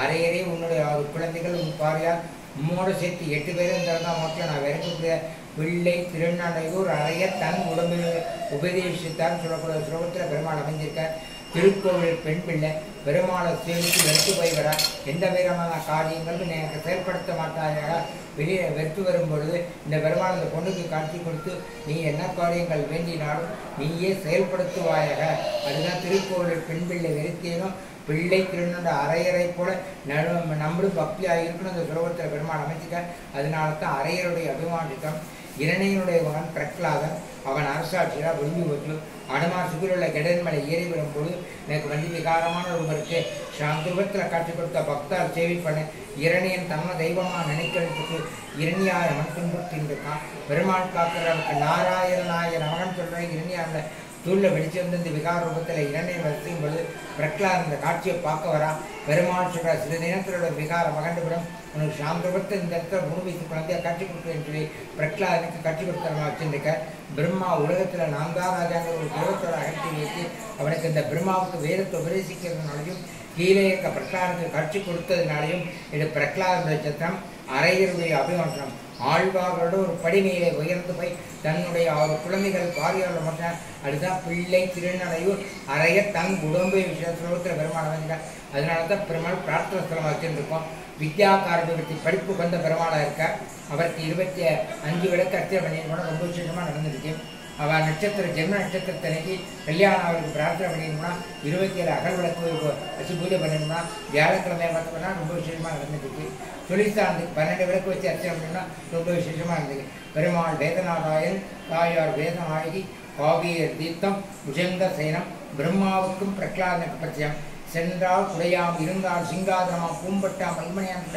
அரையரே உன்னுடைய ஆறு குழந்தைகள் உன் பார்வையால் உம்மோடு சேர்த்து எட்டு பேரும் இருந்தால் ஓகே. நான் விரைக்கக்கூடிய பிள்ளை திருநனையூர் அறைய தன் உடம்பில் உபதேசித்தான் சொல்லக்கூடிய சுலபத்தில் பெருமாள் அமைஞ்சிருக்கார். திருக்கோவில் பெண் பிள்ளை பெருமாளை சேமித்து வெறுத்து போய்விடா எந்த விதமான காரியங்களும் எனக்கு செயல்படுத்த மாட்டார்களா வெளியே வெறுத்து வரும் பொழுது இந்த பெருமாள் இந்த பொண்ணுக்கு காட்சி கொடுத்து நீ என்ன காரியங்கள் வேண்டினாலும் நீயே செயல்படுத்துவாயாக. அதுதான் திருக்கோவில் பெண் பிள்ளை வெறுத்தேனும் பிள்ளை திருநண்ட அரையறை போல நம்ம நம்மளும் பக்தியாக இருக்கணும். அந்த சுலபத்தில் பெருமாள் அமைச்சிக்க அதனால தான் அரையருடைய அபிமானித்தம் இரணையனுடைய மகன் பிரகலாதன் அவன் அரசாட்சியாக விரும்பி வச்சு அனுமார் சுகிலுள்ள கெடன்மலை ஏறி வரும்போது எனக்கு வந்து விகாரமான ஒருவருக்கு சாந்துருவத்தில் காட்சி கொடுத்த பக்தால் சேவை பண்ண இரணியன் தம்ம தெய்வமாக நினைக்கிறதுக்கு இரணியாய மண் துன்புற்றிருக்கான் பெருமாள் காக்கிறவருக்கு நாராயணனாய மகன் சொல்கிறேன் இரணியாரில் சூழ்நிலை வெடிச்சு வந்து இந்த விகார ரூபத்தில் இரண்டையும் வசிக்கும் பொழுது பிரக்லாத் இந்த காட்சியை பார்க்க வரா. பெருமான் சொல்கிறார் சில தினத்திலோட விகார மகண்டுவிடம் உனக்கு சாந்தபத்தை இந்த இடத்துல மூணு வயசு குழந்தைய காட்சி கொடுக்குறேன்னு சொல்லி பிரக்லாதனுக்கு கட்சி கொடுத்தவங்க வச்சுருக்க பிரம்மா உலகத்தில் நான் ராஜாங்கிற ஒரு குலத்தோட அகற்றி வைத்து அவனுக்கு இந்த பிரம்மாவுக்கு வேதத்தை உபதேசிக்கிறதுனாலையும் கீழே இருக்க பிரகலாதனுக்கு காட்சி கொடுத்ததுனாலையும் இது பிரகலாத நட்சத்திரம் அரையருடைய அபிமன்றம் ஆழ்வார்களோட ஒரு படிமையிலே உயர்ந்து போய் தன்னுடைய அவர் குழந்தைகள் பாரியாளர் மட்டும் அதுதான் பிள்ளை திருநடையூர் அறைய தன் உடம்பு விஷயத்தில் பெருமாள் வந்தார் அதனால தான் பெருமாள் பிரார்த்தனை ஸ்தலம் வச்சுருக்கோம் வித்யா காரபத்தி படிப்பு வந்த பெருமாளாக இருக்க அவருக்கு இருபத்தி அஞ்சு விளக்கு அர்ச்சனை பண்ணியிருக்கோம் ரொம்ப விசேஷமாக நடந்திருக்கு. அவள் நட்சத்திர ஜென்ம நட்சத்திரத்தன்னைக்கு கல்யாணம் அவருக்கு பிரார்த்தனை பண்ணிடணும்னா இருபத்தி ஏழு அகல் விளக்கு வச்சு பூஜை பண்ணணும்னா வியாழக்கிழமை பார்த்தோம்னா ரொம்ப விசேஷமாக நடந்துருக்கு தொழிற்சார்ந்து பன்னெண்டு விளக்கு வச்சு அர்ச்சனை பண்ணணும்னா ரொம்ப விசேஷமாக இருந்தது பெருமாள் வேதநாதாயன் தாயார் வேதநாயகி காவியர் தீர்த்தம் புஜங்க சேனம் பிரம்மாவுக்கும் பிரகலாதனுக்கு பட்சம் சென்றால் குடையாம் இருந்தால் சிங்காதனமாம் பூம்பட்டாம் மல்மணியான்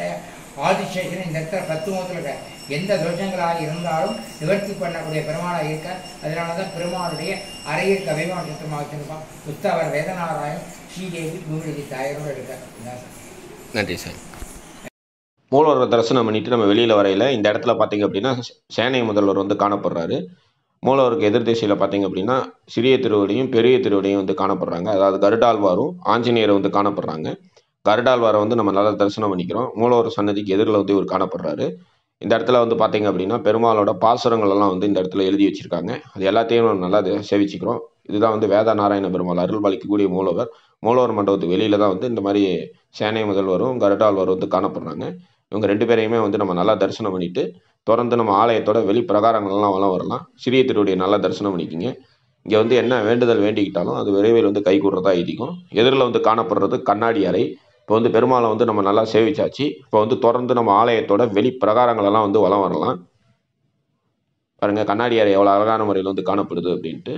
ஆதிசேஷன் இந்த இடத்துல தத்துவத்தில் இருக்க எந்த தோஷங்களாக இருந்தாலும் நிவர்த்தி பண்ணக்கூடிய பெருமாளாக இருக்க அதனால தான் பெருமாளுடைய அறையிற்கு அபிமான சுத்தமாக வச்சிருப்பான் உத்தவர் வேதநாராயண் ஸ்ரீதேவி பூமிதி தாயரோடு இருக்க. நன்றி சார். மூலவரை தரிசனம் பண்ணிட்டு நம்ம வெளியில் வரையில இந்த இடத்துல பார்த்தீங்க அப்படின்னா சேனை முதல்வர் வந்து காணப்படுறாரு. மூலவருக்கு எதிர் திசையில் பார்த்தீங்க அப்படின்னா சிறிய திருவடியும் பெரிய திருவடியும் வந்து காணப்படுறாங்க. அதாவது கருடாழ்வாரும் ஆஞ்சநேயரை வந்து காணப்படுறாங்க. கருடாழ்வாரை வந்து நம்ம நல்லா தரிசனம் பண்ணிக்கிறோம். மூலவர் சன்னதிக்கு எதிரில் வந்து இவர் காணப்படுறாரு. இந்த இடத்துல வந்து பார்த்தீங்க அப்படின்னா பெருமாளோட பாசுரங்கள் எல்லாம் வந்து இந்த இடத்துல எழுதி வச்சிருக்காங்க. அது எல்லாத்தையும் நம்ம நல்லா சேவிச்சுக்கிறோம். இதுதான் வந்து வேத நாராயண பெருமாள் அருள் பாலிக்கக்கூடிய மூலவர். மூலவர் மண்டபத்துக்கு வெளியில தான் வந்து இந்த மாதிரி சேனை முதல்வரும் கருடாழ்வாரும் வந்து காணப்படுறாங்க. இவங்க ரெண்டு பேரையுமே வந்து நம்ம நல்லா தரிசனம் பண்ணிட்டு தொடர்ந்து நம்ம ஆலயத்தோட வெளி பிரகாரங்கள்லாம் வளம் வரலாம். சிறிய திருடைய நல்லா தரிசனம் பண்ணிக்கிங்க. இங்கே வந்து என்ன வேண்டுதல் வேண்டிக்கிட்டாலும் அது விரைவில் வந்து கைகூடுறதா இருக்கும் எதிரில் வந்து காணப்படுறது கண்ணாடி அறை. இப்போ வந்து பெருமாளை வந்து நம்ம நல்லா சேவிச்சாச்சு. இப்போ வந்து தொடர்ந்து நம்ம ஆலயத்தோட வெளி பிரகாரங்களெல்லாம் வந்து வளம் வரலாம். பாருங்கள் கண்ணாடி அறை எவ்வளோ அழகான முறையில் வந்து காணப்படுது அப்படின்ட்டு.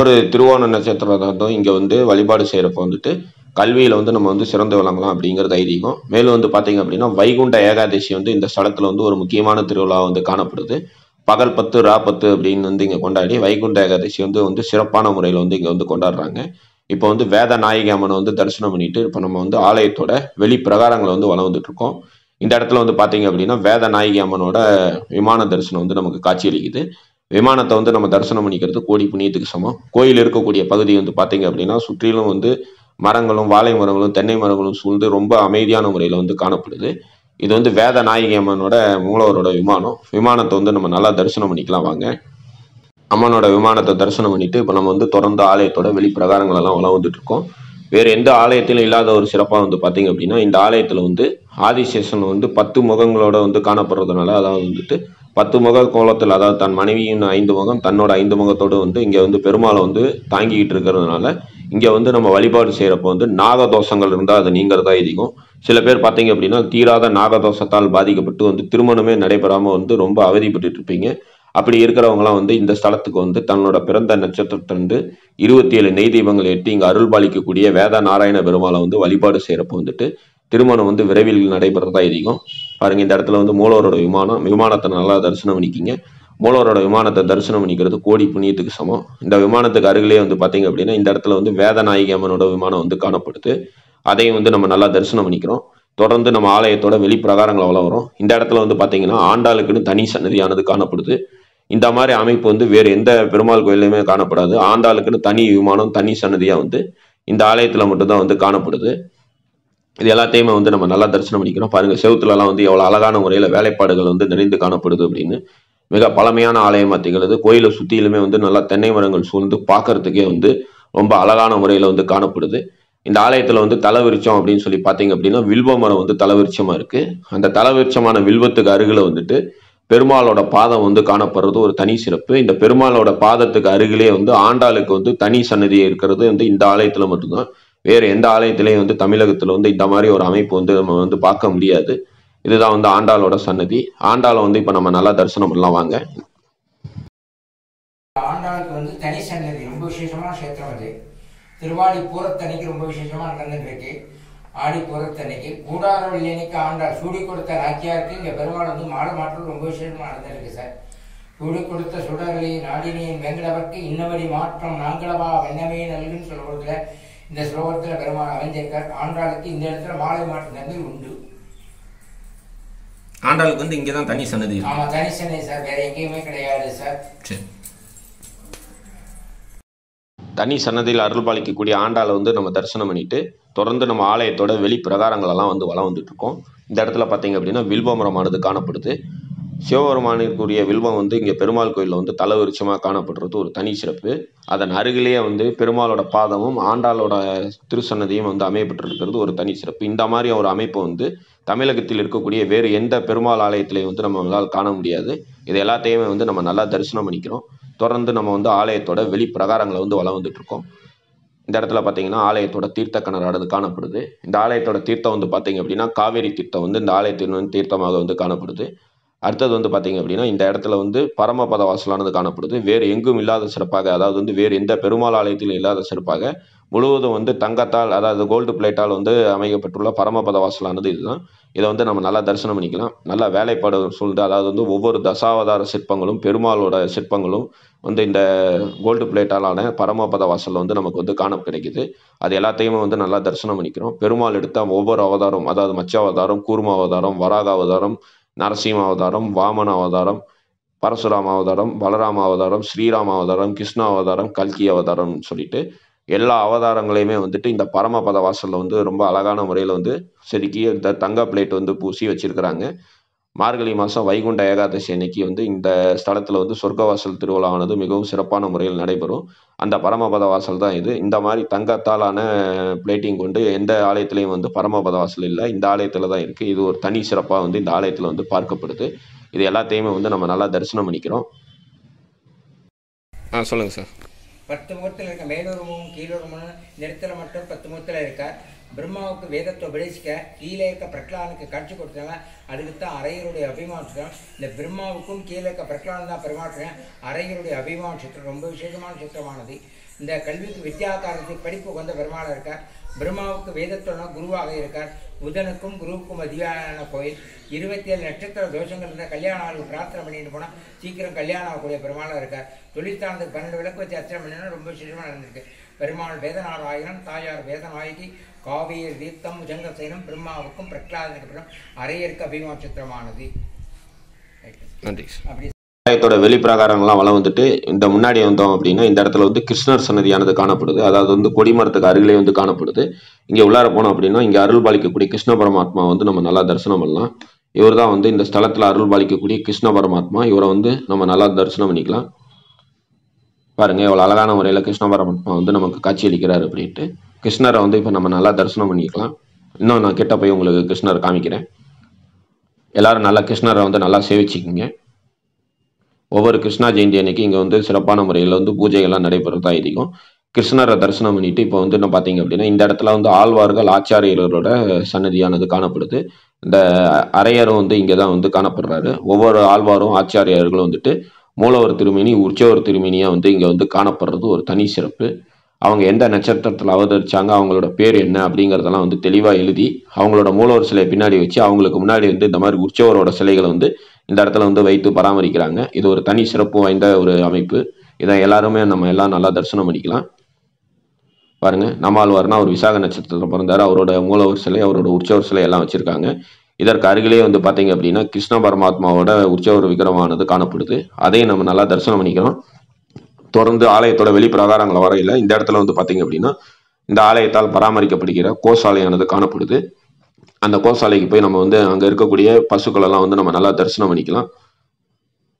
ஒரு திருவோண நட்சத்திரத்தும் இங்கே வந்து வழிபாடு செய்கிறப்ப வந்துட்டு கல்வியில் வந்து நம்ம வந்து சிறந்து விளங்கலாம் அப்படிங்கிறது ஐதீகம். மேலும் வந்து பார்த்தீங்க அப்படின்னா வைகுண்ட ஏகாதசி வந்து இந்த ஸ்தலத்தில் வந்து ஒரு முக்கியமான திருவிழா வந்து காணப்படுது. பகல் பத்து ரா பத்து அப்படின்னு வந்து இங்கே கொண்டாடி வைகுண்ட ஏகாதசி வந்து வந்து சிறப்பான முறையில் வந்து இங்கே வந்து கொண்டாடுறாங்க. இப்போ வந்து வேத நாயகி அம்மனை வந்து தரிசனம் பண்ணிட்டு இப்போ நம்ம வந்து ஆலயத்தோட வெளி பிரகாரங்களை வந்து வளம் வந்துட்டு இருக்கோம் இந்த இடத்துல வந்து பார்த்தீங்க அப்படின்னா வேத நாயகி அம்மனோட விமான தரிசனம் வந்து நமக்கு காட்சியளிக்குது. விமானத்தை வந்து நம்ம தரிசனம் பண்ணிக்கிறது கோடி புண்ணியத்துக்கு சமம். கோயில் இருக்கக்கூடிய பகுதி வந்து பார்த்தீங்க அப்படின்னா சுற்றிலும் வந்து மரங்களும் வாழை மரங்களும் தென்னை மரங்களும் சூழ்ந்து ரொம்ப அமைதியான முறையில் வந்து காணப்படுது. இது வந்து வேத நாயகி அம்மனோட மூலவரோட விமானம். விமானத்தை வந்து நம்ம நல்லா தரிசனம் பண்ணிக்கலாம் வாங்க. அம்மனோட விமானத்தை தரிசனம் பண்ணிட்டு இப்போ நம்ம வந்து தொடர்ந்து ஆலயத்தோட வெளிப்பிரகாரங்கள் எல்லாம் வளம் வந்துட்டு இருக்கோம் வேறு எந்த ஆலயத்திலும் இல்லாத ஒரு சிறப்பாக வந்து பார்த்தீங்க அப்படின்னா இந்த ஆலயத்தில் வந்து ஆதிசேஷன் வந்து பத்து முகங்களோட வந்து காணப்படுறதுனால அதாவது வந்துட்டு பத்து முக கோலத்தில் அதாவது தன் மனைவியின் ஐந்து முகம் தன்னோட ஐந்து முகத்தோடு வந்து இங்கே வந்து பெருமாளை வந்து தாங்கிக்கிட்டு இருக்கிறதுனால இங்கே வந்து நம்ம வழிபாடு செய்கிறப்போ வந்து நாகதோஷங்கள் இருந்தால் அது நீங்கிறதா அதிகம் சில பேர் பார்த்தீங்க அப்படின்னா தீராத நாகதோஷத்தால் பாதிக்கப்பட்டு வந்து திருமணமே நடைபெறாமல் வந்து ரொம்ப அவதிப்பட்டு இருப்பீங்க. அப்படி இருக்கிறவங்களாம் வந்து இந்த ஸ்தலத்துக்கு வந்து தன்னோட பிறந்த நட்சத்திரத்திலிருந்து இருபத்தி ஏழு நெய் தீபங்கள் எட்டி இங்கே அருள் பாலிக்கக்கூடிய வேத நாராயண பெருமாளை வந்து வழிபாடு செய்கிறப்போ வந்துட்டு திருமணம் வந்து விரைவில் நடைபெறதா அதிகம் பாருங்க இந்த இடத்துல வந்து மூலவரோட விமானம் விமானத்தை நல்லா தரிசனம் பண்ணிக்கிங்க. மூலவரோட விமானத்தை தரிசனம் பண்ணிக்கிறது கோடி புண்ணியத்துக்கு சமம். இந்த விமானத்துக்கு அருகிலே வந்து பார்த்தீங்க அப்படின்னா இந்த இடத்துல வந்து வேதநாயகி அம்மனோட விமானம் வந்து காணப்படுது. அதையும் வந்து நம்ம நல்லா தரிசனம் பண்ணிக்கிறோம். தொடர்ந்து நம்ம ஆலயத்தோட வெளிப்பிரகாரங்களை வளரும் இந்த இடத்துல வந்து பார்த்தீங்கன்னா ஆண்டாளுக்குன்னு தனி சன்னதியானது காணப்படுது. இந்த மாதிரி அமைப்பு வந்து வேறு எந்த பெருமாள் கோயிலையுமே காணப்படாது. ஆண்டாளுக்குன்னு தனி விமானம் தனி சன்னதியாக வந்து இந்த ஆலயத்தில் மட்டும்தான் வந்து காணப்படுது. இது எல்லாத்தையுமே வந்து நம்ம நல்லா தரிசனம் பண்ணிக்கிறோம். பாருங்க செவுத்துலலாம் வந்து எவ்வளோ அழகான முறையில் வேலைப்பாடுகள் வந்து நிறைந்து காணப்படுது அப்படின்னு. மிக பழமையான ஆலயமாக திகழுது. கோயிலை சுற்றிலுமே வந்து நல்லா தென்னை மரங்கள் சூழ்ந்து பார்க்கறதுக்கே வந்து ரொம்ப அழகான முறையில் வந்து காணப்படுது. இந்த ஆலயத்தில் வந்து தலவிருச்சம் அப்படின்னு சொல்லி பார்த்தீங்க அப்படின்னா வில்வ மரம் வந்து தலவிருச்சமாக இருக்குது அந்த தலவிருச்சமான வில்வத்துக்கு அருகில் வந்துட்டு பெருமாளோட பாதம் வந்து காணப்படுறது ஒரு தனி சிறப்பு. இந்த பெருமாளோட பாதத்துக்கு அருகிலே வந்து ஆண்டாளுக்கு வந்து தனி சன்னதி இருக்கிறது வந்து இந்த ஆலயத்தில் மட்டும்தான். வேறு எந்த ஆலயத்திலையும் வந்து தமிழகத்தில் வந்து இந்த மாதிரி ஒரு அமைப்பு வந்து நம்ம வந்து பார்க்க முடியாது. இதுதான் வந்து ஆண்டாளோட சன்னதி. ஆண்டாளை வந்து இப்போ நம்ம நல்லா தரிசனம் பண்ணலாம் வாங்க. ஆண்டாளுக்கு வந்து தனி சன்னதி ரொம்ப விசேஷமான கஷேத்திரம் அது. திருவாடி பூரத்தன்னைக்கு ரொம்ப விசேஷமா நடந்துட்டு இருக்கு. ஆடி பூரத்தன்னைக்கு கூடார வெள்ளியன்னைக்கு ஆண்டாள். சூடி கொடுத்த நாச்சியாருக்கு இங்க பெருமாள் வந்து மாடு மாற்றம் ரொம்ப விசேஷமா நடந்துருக்கு சார். சூடி கொடுத்த சுடரலி நாடினியின் வெங்கடவர்க்கு இன்னவடி மாற்றம் நாங்களவா வெண்ணமே நல்குன்னு சொல்றதுல இந்த ஸ்லோகத்துல பெருமாள் அமைஞ்சிருக்கார். ஆண்டாளுக்கு இந்த இடத்துல மாலை மாற்றம் தண்ணீர் உண்டு. ஆண்டாளுக்கு வந்து இங்கே தான் தனி சன்னதி ஆமா தனி சன்னதி சார். வேற எங்கேயுமே கிடையாது சார். சரி. தனி சன்னதியில் அருள் பாலிக்கக்கூடிய ஆண்டாளை வந்து நம்ம தரிசனம் பண்ணிட்டு தொடர்ந்து நம்ம ஆலயத்தோட வெளி பிரகாரங்களெல்லாம் வந்து வளம் வந்துட்டுருக்கோம். இந்த இடத்துல பார்த்தீங்க அப்படின்னா வில்வமரமானது காணப்படுது. சிவபெருமானிற்குரிய வில்வம் வந்து இங்கே பெருமாள் கோயிலில் வந்து தலைவருச்சமாக காணப்படுறது ஒரு தனி சிறப்பு. அதன் அருகிலேயே வந்து பெருமாளோட பாதமும் ஆண்டாளோட திருச்சன்னதியும் வந்து அமையப்பட்டிருக்கிறது ஒரு தனி சிறப்பு. இந்த மாதிரி ஒரு அமைப்பு வந்து தமிழகத்தில் இருக்கக்கூடிய வேறு எந்த பெருமாள் ஆலயத்திலையும் வந்து நம்மளால் காண முடியாது. இது எல்லாத்தையுமே வந்து நம்ம நல்லா தரிசனம் பண்ணிக்கிறோம். தொடர்ந்து நம்ம வந்து ஆலயத்தோட வெளி பிரகாரங்களை வந்து வளம் வந்துட்டு இருக்கோம். இந்த இடத்துல பார்த்தீங்கன்னா ஆலயத்தோட தீர்த்த கிணறானது காணப்படுது. இந்த ஆலயத்தோட தீர்த்தம் வந்து பார்த்தீங்க அப்படின்னா காவேரி தீர்த்தம் வந்து இந்த ஆலயத்தின் வந்து தீர்த்தமாக வந்து காணப்படுது. அடுத்தது வந்து பார்த்தீங்க அப்படின்னா இந்த இடத்துல வந்து பரமபத வாசலானது காணப்படுது. வேறு எங்கும் இல்லாத சிறப்பாக அதாவது வந்து வேறு எந்த பெருமாள் ஆலயத்திலும் இல்லாத சிறப்பாக முழுவதும் வந்து தங்கத்தால் அதாவது கோல்டு பிளேட்டால் வந்து அமைக்கப்பட்டுள்ள பரமபத வாசலானது இதுதான். இதை வந்து நம்ம நல்லா தரிசனம் பண்ணிக்கலாம். நல்லா வேலைப்பாடு சொல்லிட்டு அதாவது வந்து ஒவ்வொரு தசாவதார சிற்பங்களும் பெருமாளோட சிற்பங்களும் வந்து இந்த கோல்டு பிளேட்டாலான பரமபத வாசலில் வந்து நமக்கு வந்து காண கிடைக்குது. அது எல்லாத்தையுமே வந்து நல்லா தரிசனம் பண்ணிக்கிறோம். பெருமாள் எடுத்த ஒவ்வொரு அவதாரம் அதாவது மச்ச அவதாரம் கூர்ம அவதாரம் வராக அவதாரம் நரசிம்ம அவதாரம் வாமன அவதாரம் பரசுராம அவதாரம் பலராம அவதாரம் ஸ்ரீராம அவதாரம் கிருஷ்ண அவதாரம் கல்கி அவதாரம்னு சொல்லிட்டு எல்லா அவதாரங்களையுமே வந்துட்டு இந்த பரமபத வாசலில் வந்து ரொம்ப அழகான முறையில் வந்து செதுக்கி இந்த தங்க பிளேட் வந்து பூசி வச்சிருக்கிறாங்க. மார்கழி மாதம் வைகுண்ட ஏகாதசி அன்னைக்கு வந்து இந்த ஸ்தலத்தில் வந்து சொர்க்கவாசல் திருவிழாவானது மிகவும் சிறப்பான முறையில் நடைபெறும். அந்த பரமபத வாசல் தான் இது. இந்த மாதிரி தங்கத்தாலான பிளேட்டிங் கொண்டு எந்த ஆலயத்திலையும் வந்து பரமபத வாசல் இல்லை. இந்த ஆலயத்தில் தான் இருக்குது இது ஒரு தனி சிறப்பாக வந்து இந்த ஆலயத்தில் வந்து பார்க்கப்படுது. இது எல்லாத்தையுமே வந்து நம்ம நல்லா தரிசனம் பண்ணிக்கிறோம். ஆ சொல்லுங்கள் சார். பத்து முகத்தில் இருக்க மேலொரு முகம் கீழொரு முகம் இந்த இடத்துல மட்டும் பத்து முகத்தில் இருக்கார். பிரம்மாவுக்கு வேதத்தை உபதேசிக்க கீழே இருக்க பிரகலானுக்கு காட்சி கொடுத்தாங்க. அதுக்கு தான் அரையருடைய அபிமானம் இந்த பிரம்மாவுக்கும் கீழே இருக்க பிரகலான் தான் பெருமாற்றம் அரையருடைய அபிமான சித்திரம் ரொம்ப விசேஷமான சித்திரமானது. இந்த கல்விக்கு வித்யாகாரத்துக்கு படிப்பு கொண்ட பெருமாள் இருக்கார். பிரம்மாவுக்கு வேதத்தோட குருவாக இருக்கார். புதனுக்கும் குருவுக்கும் அதிகாரான கோயில். இருபத்தி ஏழு நட்சத்திர தோஷங்கள் இருந்தால் கல்யாணம் ஆளுக்கு பிரார்த்தனை பண்ணிட்டு போனால் சீக்கிரம் கல்யாணம் ஆகக்கூடிய பெருமாளாக இருக்கார். தொழிற்சாலத்துக்கு பன்னெண்டு விளக்கு வச்சு அர்ச்சனை பண்ணினா ரொம்ப விசேஷமாக நடந்திருக்கு. பெருமாள் வேதநாராயணன் தாயார் வேதநாயகி காவியர் தீர்த்தம் ஜங்கசேனம் பிரம்மாவுக்கும் பிரகலாதனுக்கு அரையருக்கு அபிமாட்சத்திரமானது நன்றி ஆலயத்தோட வெளிப்பிரகாரங்கள்லாம் வளம் வந்துட்டு இந்த முன்னாடி வந்தோம் அப்படின்னா இந்த இடத்துல வந்து கிருஷ்ணர் சன்னதியானது காணப்படுது. அதாவது வந்து கொடிமரத்துக்கு அருகிலே வந்து காணப்படுது. இங்கே உள்ளார போனோம் அப்படின்னா இங்கே அருள் பாலிக்கக்கூடிய கிருஷ்ண பரமாத்மா வந்து நம்ம நல்லா தரிசனம் பண்ணலாம். இவர் தான் வந்து இந்த ஸ்தலத்தில் அருள் பாலிக்கக்கூடிய கிருஷ்ண பரமாத்மா. இவரை வந்து நம்ம நல்லா தரிசனம் பண்ணிக்கலாம். பாருங்க எவ்வளோ அழகான முறையில் கிருஷ்ண பரமாத்மா வந்து நமக்கு காட்சி அளிக்கிறார் அப்படின்ட்டு. கிருஷ்ணரை வந்து இப்போ நம்ம நல்லா தரிசனம் பண்ணிக்கலாம் இன்னும் நான் கிட்ட போய் உங்களுக்கு கிருஷ்ணரை காமிக்கிறேன். எல்லாரும் நல்லா கிருஷ்ணரை வந்து நல்லா சேவிச்சிக்கிங்க. ஒவ்வொரு கிருஷ்ணா ஜெயந்தி அன்னைக்கு இங்கே வந்து சிறப்பான முறையில் வந்து பூஜைகள்லாம் நடைபெறதா அதிகம் கிருஷ்ணரை தரிசனம் பண்ணிட்டு இப்போ வந்து என்ன பார்த்தீங்க அப்படின்னா இந்த இடத்துல வந்து ஆழ்வார்கள் ஆச்சாரியர்களோட சன்னதியானது காணப்படுது. இந்த அரையரும் வந்து இங்கே தான் வந்து காணப்படுறாரு. ஒவ்வொரு ஆழ்வாரும் ஆச்சாரியர்களும் வந்துட்டு மூலவர் திருமேனி உற்சவர் திருமேனியாக வந்து இங்கே வந்து காணப்படுறது ஒரு தனி சிறப்பு. அவங்க எந்த நட்சத்திரத்தில் அவதரிச்சாங்க அவங்களோட பேர் என்ன அப்படிங்கிறதெல்லாம் வந்து தெளிவாக எழுதி அவங்களோட மூலவர் சிலையை பின்னாடி வச்சு அவங்களுக்கு முன்னாடி வந்து இந்த மாதிரி உற்சவரோட சிலைகளை வந்து இந்த இடத்துல வந்து வைத்து பராமரிக்கிறாங்க. இது ஒரு தனி சிறப்பு வாய்ந்த ஒரு அமைப்பு. இதை எல்லாருமே நம்ம எல்லாம் நல்லா தரிசனம் பண்ணிக்கலாம். பாருங்க நம்மாழ்வார்னா அவர் விசாக நட்சத்திரத்தில் பிறந்தார். அவரோட மூலவர் சிலை அவரோட உற்சவர் சிலை எல்லாம் வச்சுருக்காங்க. இதற்கு அருகிலே வந்து பார்த்தீங்க அப்படின்னா கிருஷ்ண பரமாத்மாவோட உற்சவர் விக்கிரமானது காணப்படுது. அதையும் நம்ம நல்லா தரிசனம் பண்ணிக்கிறோம். தொடர்ந்து ஆலயத்தோட வெளி பிரகாரங்களை வரையில இந்த இடத்துல வந்து பார்த்தீங்க அப்படின்னா இந்த ஆலயத்தால் பராமரிக்கப்படுகிற கோசாலையானது காணப்படுது. அந்த கோசாலைக்கு போய் நம்ம வந்து அங்கே இருக்கக்கூடிய பசுக்கள் எல்லாம் வந்து நம்ம நல்லா தரிசனம் பண்ணிக்கலாம்.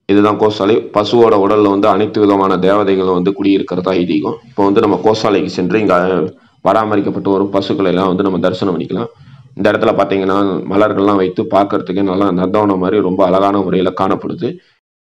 இதுதான் கோசாலை. பசுவோட உடலில் வந்து அனைத்து விதமான தேவதைகளும் வந்து குடியிருக்கிறதா ஐதீகம். இப்போ வந்து நம்ம கோசாலைக்கு சென்று இங்கே பராமரிக்கப்பட்டு வரும் பசுக்களை எல்லாம் வந்து நம்ம தரிசனம் பண்ணிக்கலாம். இந்த இடத்துல பார்த்தீங்கன்னா மலர்கள்லாம் வைத்து பார்க்கறதுக்கே நல்லா நந்தவன மாதிரி ரொம்ப அழகான முறையில் காணப்படுது.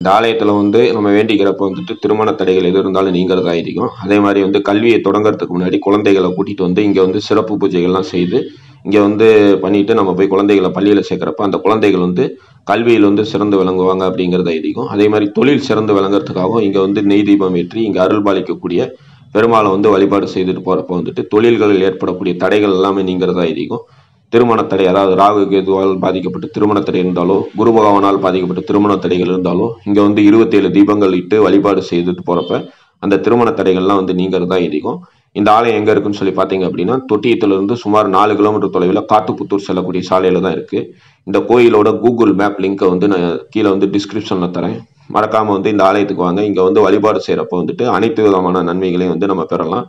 இந்த ஆலயத்தில் வந்து நம்ம வேண்டிக்கிறப்ப வந்துட்டு திருமண தடைகள் எது இருந்தாலும் நீங்கிறதா ஐதீகம் அதே மாதிரி வந்து கல்வியை தொடங்குறதுக்கு முன்னாடி குழந்தைகளை கூட்டிகிட்டு வந்து இங்கே வந்து சிறப்பு பூஜைகள்லாம் செய்து இங்கே வந்து பண்ணிட்டு நம்ம போய் குழந்தைகளை பள்ளியில் சேர்க்குறப்ப அந்த குழந்தைகள் வந்து கல்வியில் வந்து சிறந்து விளங்குவாங்க அப்படிங்கிறது ஐதீகம் அதே மாதிரி தொழில் சிறந்து விளங்குறதுக்காகவும் இங்கே வந்து நெய் தீபம் ஏற்றி இங்கே அருள் பாலிக்கக்கூடிய பெருமாளை வந்து வழிபாடு செய்துட்டு போகிறப்ப வந்துட்டு தொழில்களில் ஏற்படக்கூடிய தடைகள் எல்லாமே நீங்கிறதா ஐதீகம் திருமண தடை அதாவது ராகு கேதுவால் பாதிக்கப்பட்டு திருமண தடை இருந்தாலோ குரு பகவானால் பாதிக்கப்பட்ட திருமண தடைகள் இருந்தாலோ இங்கே வந்து இருபத்தேழு தீபங்கள் இட்டு வழிபாடு செய்துட்டு போகிறப்ப அந்த திருமண தடைகள்லாம் வந்து நீங்கிறது தான் எதிகம். இந்த ஆலயம் எங்கே இருக்குன்னு சொல்லி பார்த்தீங்க அப்படின்னா தொட்டியத்திலிருந்து சுமார் நாலு கிலோமீட்டர் தொலைவில் காட்டுப்புத்தூர் செல்லக்கூடிய சாலையில் தான் இருக்குது இந்த கோயிலோட கூகுள் மேப் லிங்கை வந்து நான் கீழே வந்து டிஸ்கிரிப்ஷனில் தரேன். மறக்காமல் வந்து இந்த ஆலயத்துக்கு வாங்க. இங்கே வந்து வழிபாடு செய்கிறப்ப வந்துட்டு அனைத்து விதமான நன்மைகளையும் வந்து நம்ம பெறலாம்.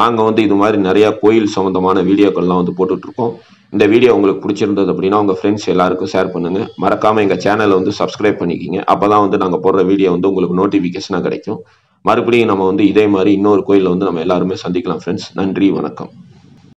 நாங்கள் வந்து இது மாதிரி நிறையா கோயில் சம்மந்தமான வீடியோக்கள்லாம் வந்து போட்டுட்ருக்கோம். இந்த வீடியோ உங்களுக்கு பிடிச்சிருந்தது அப்படின்னா உங்கள் ஃப்ரெண்ட்ஸ் எல்லாருக்கும் ஷேர் பண்ணுங்கள் மறக்காமல் எங்கள் சேனலை வந்து சப்ஸ்கிரைப் பண்ணிக்கிங்க. அப்போ தான் வந்து நாங்கள் போடுற வீடியோ வந்து உங்களுக்கு நோட்டிஃபிகேஷனாக கிடைக்கும். மறுபடியும் நம்ம வந்து இதே மாதிரி இன்னொரு கோயிலில் வந்து நம்ம எல்லாருமே சந்திக்கலாம் ஃப்ரெண்ட்ஸ் நன்றி வணக்கம்.